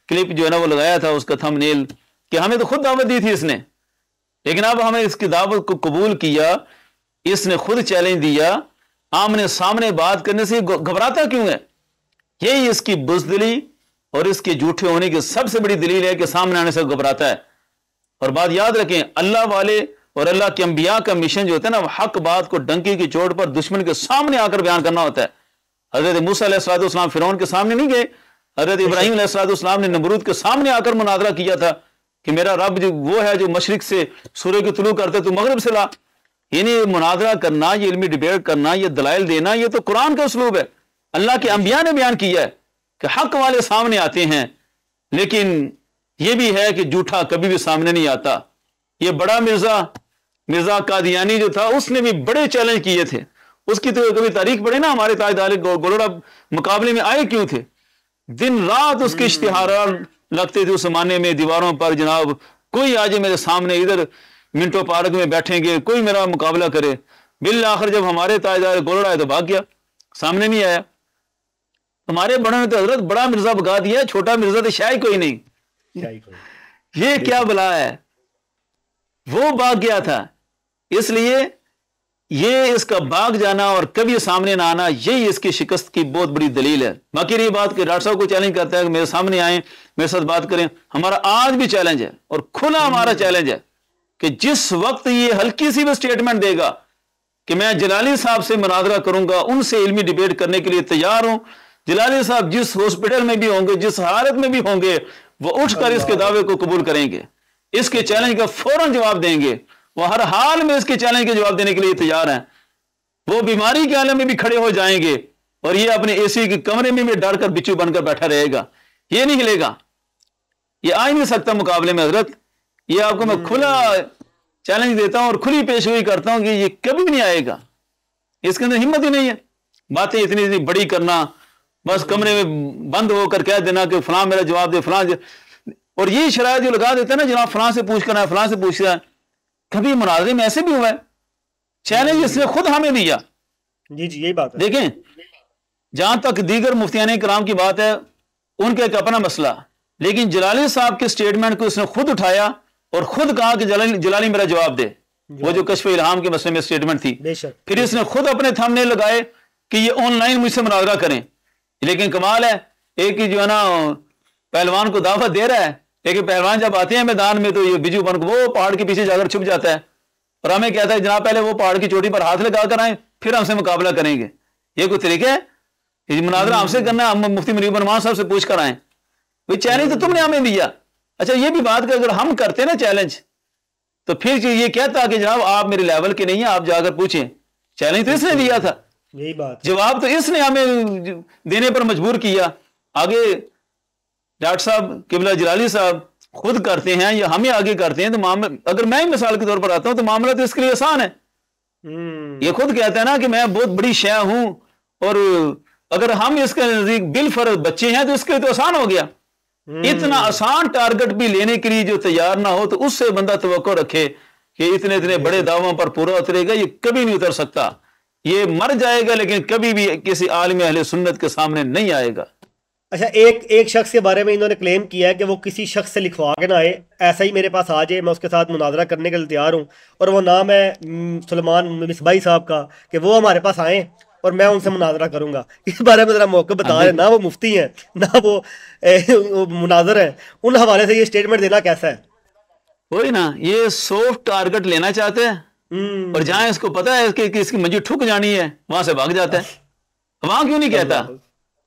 क्लिप जो है ना वो लगाया था उसका थंबनेल कि हमें तो खुद दावत दी थी इसने। लेकिन अब हमें इसकी दावत को कबूल किया इसने खुद चैलेंज दिया। आमने सामने बात करने से घबराता क्यों है? यही इसकी बुजदिली और इसके झूठे होने की सबसे बड़ी दलील है कि सामने आने से घबराता है। और बात याद रखें, अल्लाह वाले और अल्लाह के अंबिया का मिशन जो होता है ना हक बात को डंकी की चोट पर दुश्मन के सामने आकर बयान करना होता है। हज़रत मूसा फिरौन के सामने नहीं गए। हज़रत इब्राहिम सलाम ने नमरूद के सामने आकर मुनादरा किया था कि मेरा रब जो वो है जो मशरक से सूर्य की तुलू करते तो मगरब से ला। यानी मुनादरा करना, ये इल्मी डिबेट करना, ये दलाइल देना, ये तो कुरान का उसलूब है। अल्लाह के अंबिया ने बयान किया है कि हक वाले सामने आते हैं लेकिन यह भी है कि जूठा कभी भी सामने नहीं आता। ये बड़ा मिर्ज़ा मिर्ज़ा कादियानी जो था उसने भी बड़े चैलेंज किए थे। उसकी तो कभी तारीख पड़े ना हमारे ताजदार गोलोड़ा मुकाबले में आए क्यों थे? दिन रात उसके इश्तिहार लगते थे उस जमाने में दीवारों पर जनाब कोई आज मेरे सामने इधर मिंटो पार्क में बैठेंगे कोई मेरा मुकाबला करे। बिल आखिर जब हमारे ताजदार गोलड़ है तो भाग गया सामने नहीं आया। हमारे बड़ों ने तो हज़रत बड़ा मिर्ज़ा भगा दिया छोटा मिर्ज़ा तो शायद कोई नहीं। कोई। ये क्या बला है? वो भाग गया था। इसलिए ये इसका भाग जाना और कभी सामने ना आना यही इसकी शिकस्त की बहुत बड़ी दलील है। बाकी रही बात कि डॉक्टर साहब को चैलेंज करता है कि मेरे सामने आए मेरे साथ बात करें। हमारा आज भी चैलेंज है और खुला हमारा चैलेंज है कि जिस वक्त ये हल्की सी भी स्टेटमेंट देगा कि मैं जलाली साहब से मुनादरा करूँगा उनसे इल्मी डिबेट करने के लिए तैयार हूँ। जलाली साहब जिस हॉस्पिटल में भी होंगे जिस हालत में भी होंगे वो उठकर इसके दावे को कबूल करेंगे। इसके चैलेंज का फ़ौरन जवाब देंगे। वो हर हाल में इसके चैलेंज के जवाब देने के लिए तैयार हैं। वो बीमारी के आलम में भी खड़े हो जाएँगे और ये अपने एसी के कमरे में भी डर कर बिच्छू बनकर बैठा रहेगा। ये नहीं हिलेगा ये आ ही नहीं सकता मुकाबले में हज़रत। ये आपको मैं खुला चैलेंज देता हूँ और खुली पेशगोई करता हूँ कि ये कभी नहीं आएगा। इसके अंदर हिम्मत ही नहीं है। बातें इतनी इतनी बड़ी करना बस कमरे में बंद होकर कह देना कि फलां मेरा जवाब दे फलां और ये शराय जो लगा देते हैं ना जनाब फलां से पूछ कर आए फलां से पूछ रहा है। कभी मुनाजरे में ऐसे भी हुआ है? चैलेंज इसने खुद हमें दिया। जी जी यही बात है। देखें जहाँ तक दीगर मुफ्तियान कराम की बात है उनका एक अपना मसला लेकिन जलाली साहब के स्टेटमेंट को उसने खुद उठाया और खुद कहा कि जलाली जलाली मेरा जवाब दे। वो जो कश्फ इल्हाम के मसले में स्टेटमेंट थी। फिर इसने खुद अपने थामने लगाए कि ये ऑनलाइन मुझसे मुनाजरा करें। लेकिन कमाल है एक ही जो है ना पहलवान को दावत दे रहा है लेकिन पहलवान जब आते हैं मैदान में तो ये बिजू बन वो पहाड़ के पीछे जाकर छुप जाता है। और हमें कहता है जनाब पहले वो पहाड़ की चोटी पर हाथ लगा कर आए फिर हमसे मुकाबला करेंगे। ये कोई तरीके है? ये मुनाजरा हमसे करना है हम मुफ्ती मरीब रमान साहब से पूछ कर आए। भाई चैलेंज तो तुमने हमें दिया। अच्छा ये भी बात कर अगर हम करते ना चैलेंज तो फिर ये कहता कि जनाब आप मेरे लेवल के नहीं है आप जाकर पूछें। चैलेंज तो इसने दिया था। यही बात जवाब तो इसने हमें देने पर मजबूर किया। आगे डॉक्टर साहब किबला जलाली साहब खुद करते हैं या हमें आगे करते हैं तो मामला अगर मैं मिसाल के तौर पर आता हूँ तो मामला तो इसके लिए आसान है। हम्म। ये खुद कहता है ना कि मैं बहुत बड़ी शय हूँ और अगर हम इसके नज़दीक बिल फ़र्ज़ बच्चे हैं तो इसके लिए तो आसान हो गया। इतना आसान टारगेट भी लेने के लिए जो तैयार ना हो तो उससे बंदा तो रखे कि इतने इतने बड़े दावों पर पूरा उतरेगा ये कभी नहीं उतर सकता। ये मर जाएगा लेकिन कभी भी किसी आलम अहले सुन्नत के सामने नहीं आएगा। अच्छा एक एक शख्स के बारे में इन्होंने क्लेम किया है कि वो किसी शख्स से लिखवा के ना आए। ऐसा ही मेरे पास आ जाए मैं उसके साथ मुनाजरा करने के लिए तैयार हूँ। और वो नाम है सलमान मिसबाई साहब का कि वो हमारे पास आए और मैं उनसे मुनाजरा करूँगा। इस बारे में ज़रा मौके बता रहे हैं। ना वो मुफ्ती हैं ना वो, ए, वो मुनाजर हैं। उन हवाले से ये स्टेटमेंट देना कैसा है? वही ना ये सॉफ्ट टारगेट लेना चाहते हैं। और जहाँ इसको पता है कि, कि इसकी मंजी ठुक जानी है वहाँ से भाग जाता है। वहाँ क्यों नहीं कहता?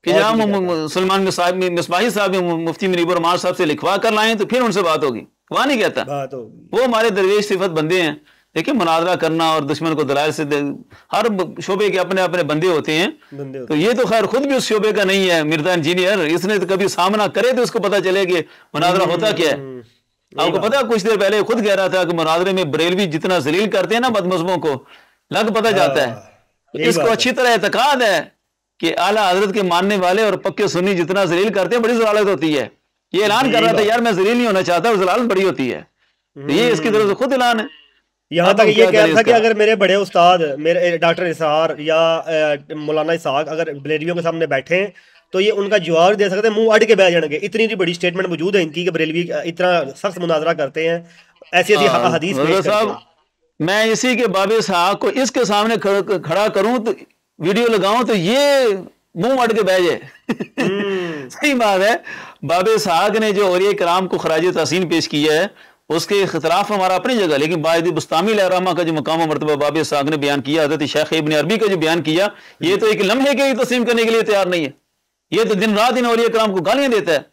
कि जहाँ सलमान साहब मिसबाही साहब मुफ्ती मनीबर मार साहब से लिखवा कर लाए तो फिर उनसे बात होगी। वहाँ नहीं कहता। वो हमारे दरवेश सिफत बंदे हैं। देखिए मुनाजरा करना और दुश्मन को दलाल से हर शोबे के अपने अपने बंदे होते हैं। बंदे होते तो ये तो खैर खुद भी उस शोबे का नहीं है मिर्ज़ा इंजीनियर। इसने तो कभी सामना करे तो उसको पता चले कि मुनाजरा होता क्या है। हम्म, आपको पता है कुछ देर पहले खुद कह रहा था कि मुनाजरे में बरेलवी जितना जलील करते हैं ना बदमजमों को लग पता जाता है। तो इसको अच्छी तरह एतकाद है कि आला हज़रत के मानने वाले और पक्के सुन्नी जितना जलील करते हैं बड़ी जलालत होती है। ये ऐलान कर रहा था यार मैं जलील नहीं होना चाहता और जलालत बड़ी होती है। तो ये इसकी तरफ़ से खुद ऐलान है। यहाँ तक ये कह था कि अगर मेरे बड़े उस्ताद मेरे डॉक्टर इसार या मौलाना इसाक अगर बरेलवियों के सामने बैठे हैं तो ये उनका जवाब दे सकते हैं मुँह अड़ के बैठ जाएँगे। इतनी इतनी बड़ी स्टेटमेंट मौजूद है इनकी कि बरेलवी इतना सख्त मुनाजरा करते हैं ऐसी ऐसी हाँ, हदीस साहब मैं इसी के बाबे साहब को इसके सामने खड़ा करूँ तो वीडियो लगाऊँ तो ये मुँह अड़ के बह जाए। हम्म, सही बात है। बाबे साहब ने जो औरिया कराम को खराज तहसीन पेश किया है उसके खिलाफ हमारा अपनी जगह लेकिन बायद बुस्तामी लहरामा का जो मकाम मरतबा बाबे साहब ने बयान किया हज़रत शेख इबन अरबी का जो बयान किया ये तो एक लम्हे के ही तस्लीम करने के लिए तैयार नहीं है। ये तो दिन रात इन औरिया कराम को गालियाँ देता है।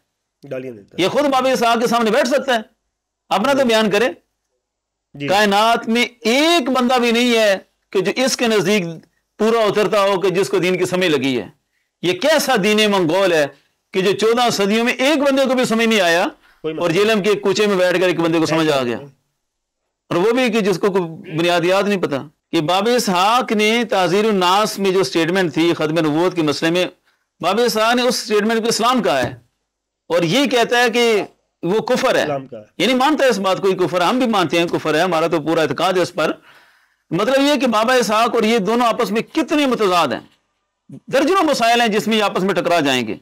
गालियाँ देता है। ये खुद बाबे साहब के सामने बैठ सकता है। अपना तो बयान करे। कायनात में एक बंदा भी नहीं है कि जो इसके नज़दीक पूरा उतरता हो कि जिसको दीन की समझ लगी है। ये कैसा दीन मंगोल है कि जो चौदह सदियों में एक बंदे को भी समझ नहीं आया और जेलम के कुचे में बैठकर एक बंदे को समझ आ गया। और वो भी कि जिसको बुनियादियात नहीं पता। कि बाब इसहाक ने ताजीर नास में जो स्टेटमेंट थी खत्म नबूत के मसले में बाब इसहाक ने उस स्टेटमेंट को इस्लाम कहा है और ये कहता है कि वो कुफर है। इस्लाम का। ये नहीं मानता है इस बात को ही कुफर है। हम भी मानते हैं कुफर है हमारा तो पूरा इतकाद है इस पर। मतलब ये कि बाबा इसहाक और ये दोनों आपस में कितने मतजाद हैं। दर्जनों मसाइल हैं जिसमें ये आपस में टकरा जाएँगे।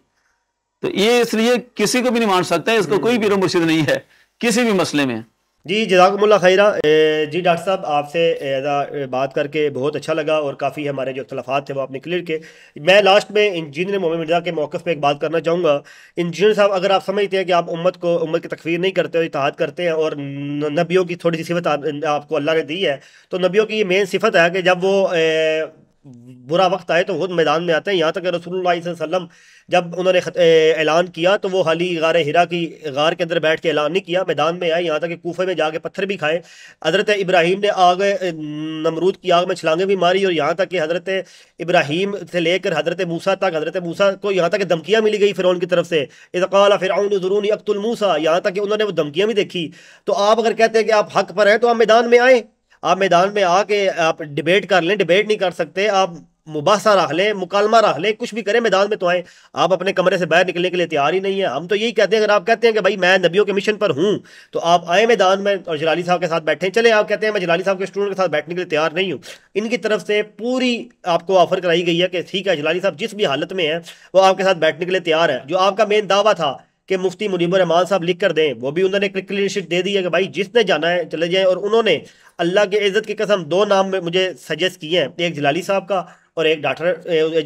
तो ये इसलिए किसी को भी नहीं मान सकता है इसको कोई भी मुर्शिद नहीं है किसी भी मसले में। जी जजाकमुल्ला खैरा। जी डॉक्टर साहब आपसे बात करके बहुत अच्छा लगा और काफ़ी हमारे जो अख्तलाफात थे वो आपने क्लियर किए। मैं लास्ट में इंजीनियर मोहम्मद मिर्ज़ा के मौक़ पे एक बात करना चाहूँगा। इंजीनियर साहब अगर आप समझते हैं कि आप उम्मत को उम्मत की तकफीर नहीं करते हो इतिहाद करते हैं और नबियों की थोड़ी सी सिफत आप, आपको अल्लाह ने दी है तो नबियों की ये मेन सिफत है कि जब वो ए, बुरा वक्त आए तो खुद मैदान में आते हैं। यहाँ तक रसूलुल्लाह जब उन्होंने ऐलान किया तो वो हाली गार हिरा की गार के अंदर बैठ के ऐलान नहीं किया। मैदान में आए, यहाँ तक कि कूफे में जाके पत्थर भी खाए। हज़रत इब्राहीम ने आग नमरूद की आग में छलांगे भी मारी और यहाँ तक कि हज़रत इब्राहिम से लेकर हज़रत मूसा तक, हज़रत मूसा को यहाँ तक धमकियाँ मिली गई फ़िरौन की तरफ़ से। इज़क़ाल फ़िरौन ज़ुरून अक्तुल मूसा। यहाँ तक कि उन्होंने वो धमकियाँ भी देखी। तो आप अगर कहते हैं कि आप हक पर हैं तो आप मैदान में आए। आप मैदान में आके आप डिबेट कर लें डिबेट नहीं कर सकते, आप मुबासा रख लें मुकालमा रख लें, कुछ भी करें मैदान में तो आए। आप अपने कमरे से बाहर निकलने के लिए तैयार ही नहीं है। हम तो यही कहते हैं, अगर आप कहते हैं कि भाई मैं नबियों के मिशन पर हूँ तो आप आए मैदान में और जलाली साहब के साथ बैठे चले, आप कहते हैं, मैं जलाली साहब के स्टूडेंट के साथ बैठने के लिए तैयार नहीं हूँ। इनकी तरफ़ से पूरी आपको ऑफ़र कराई गई है कि ठीक है, जलाली साहब जिस भी हालत में है, वो आपके साथ बैठने के लिए तैयार है। जो आपका मेन दावा था कि मुफ्ती मुनीबर रहमान साहब लिख कर दें, वो भी उन्होंने क्लियर शीट दे दी है कि भाई जिसने जाना है चले जाए, और उन्होंने अल्लाह के इज़्ज़त की कसम दो नाम में मुझे सजेस्ट किए हैं, एक जलाली साहब का और एक डॉक्टर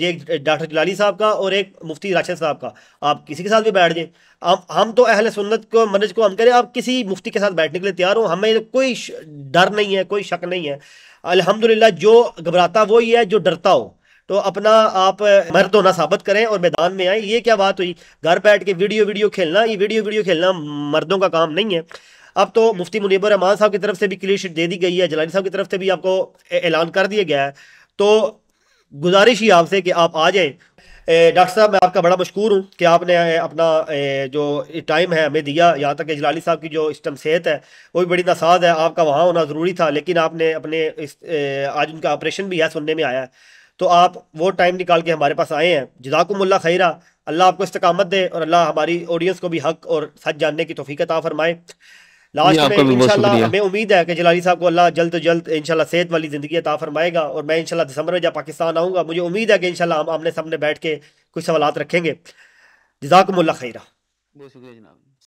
एक डॉक्टर जलाली साहब का और एक मुफ्ती राशिद साहब का। आप किसी के साथ भी बैठ जाए। हम हम तो अहल सुन्नत को मनज को हम करें आप किसी मुफ्ती के साथ बैठने के लिए तैयार हो, हमें कोई डर नहीं है, कोई शक नहीं है। अल्हम्दुलिल्लाह, जो घबराता वही है, जो डरता हो। तो अपना आप मर्द होना साबित करें और मैदान में आए। ये क्या बात हुई? घर बैठ के वीडियो वीडियो खेलना, ये वीडियो वीडियो खेलना मर्दों का काम नहीं है। अब तो मुफ्ती मुनीबर रहमान साहब की तरफ़ से भी क्लियर शीट दे दी गई है, जलानी साहब की तरफ़ से भी आपको ऐलान कर दिया गया है। तो गुजारिश ही आपसे कि आप आ जाएँ। डॉक्टर साहब, मैं आपका बड़ा मशहूर हूँ कि आपने अपना जो टाइम है हमें दिया। यहाँ तक कि जलाली साहब की जो इस्टम सेहत है, वो भी बड़ी नासाद है। आपका वहाँ होना ज़रूरी था, लेकिन आपने अपने इस आज उनका ऑपरेशन भी है, सुनने में आया है। तो आप वो टाइम निकाल के हमारे पास आए हैं। जजाकुमुल्ला खैरा। अल्लाह आपको इस्तकामत दे और अल्लाह हमारी ऑडियंस को भी हक और सच जानने की तोफ़ीक अता फरमाए। लास्ट में इंशाल्लाह हमें उम्मीद है कि जलाली साहब को अल्लाह जल्द से जल्द इंशाल्लाह सेहत वाली ज़िंदगी अता फरमाएगा और मैं इंशाल्लाह दिसंबर में जब पाकिस्तान आऊँगा मुझे उम्मीद है कि इंशाल्लाह हम आमने सामने बैठ के कुछ सवाल रखेंगे। जजाकुमुल्ला खैरा। बहुत शुक्रिया जनाब।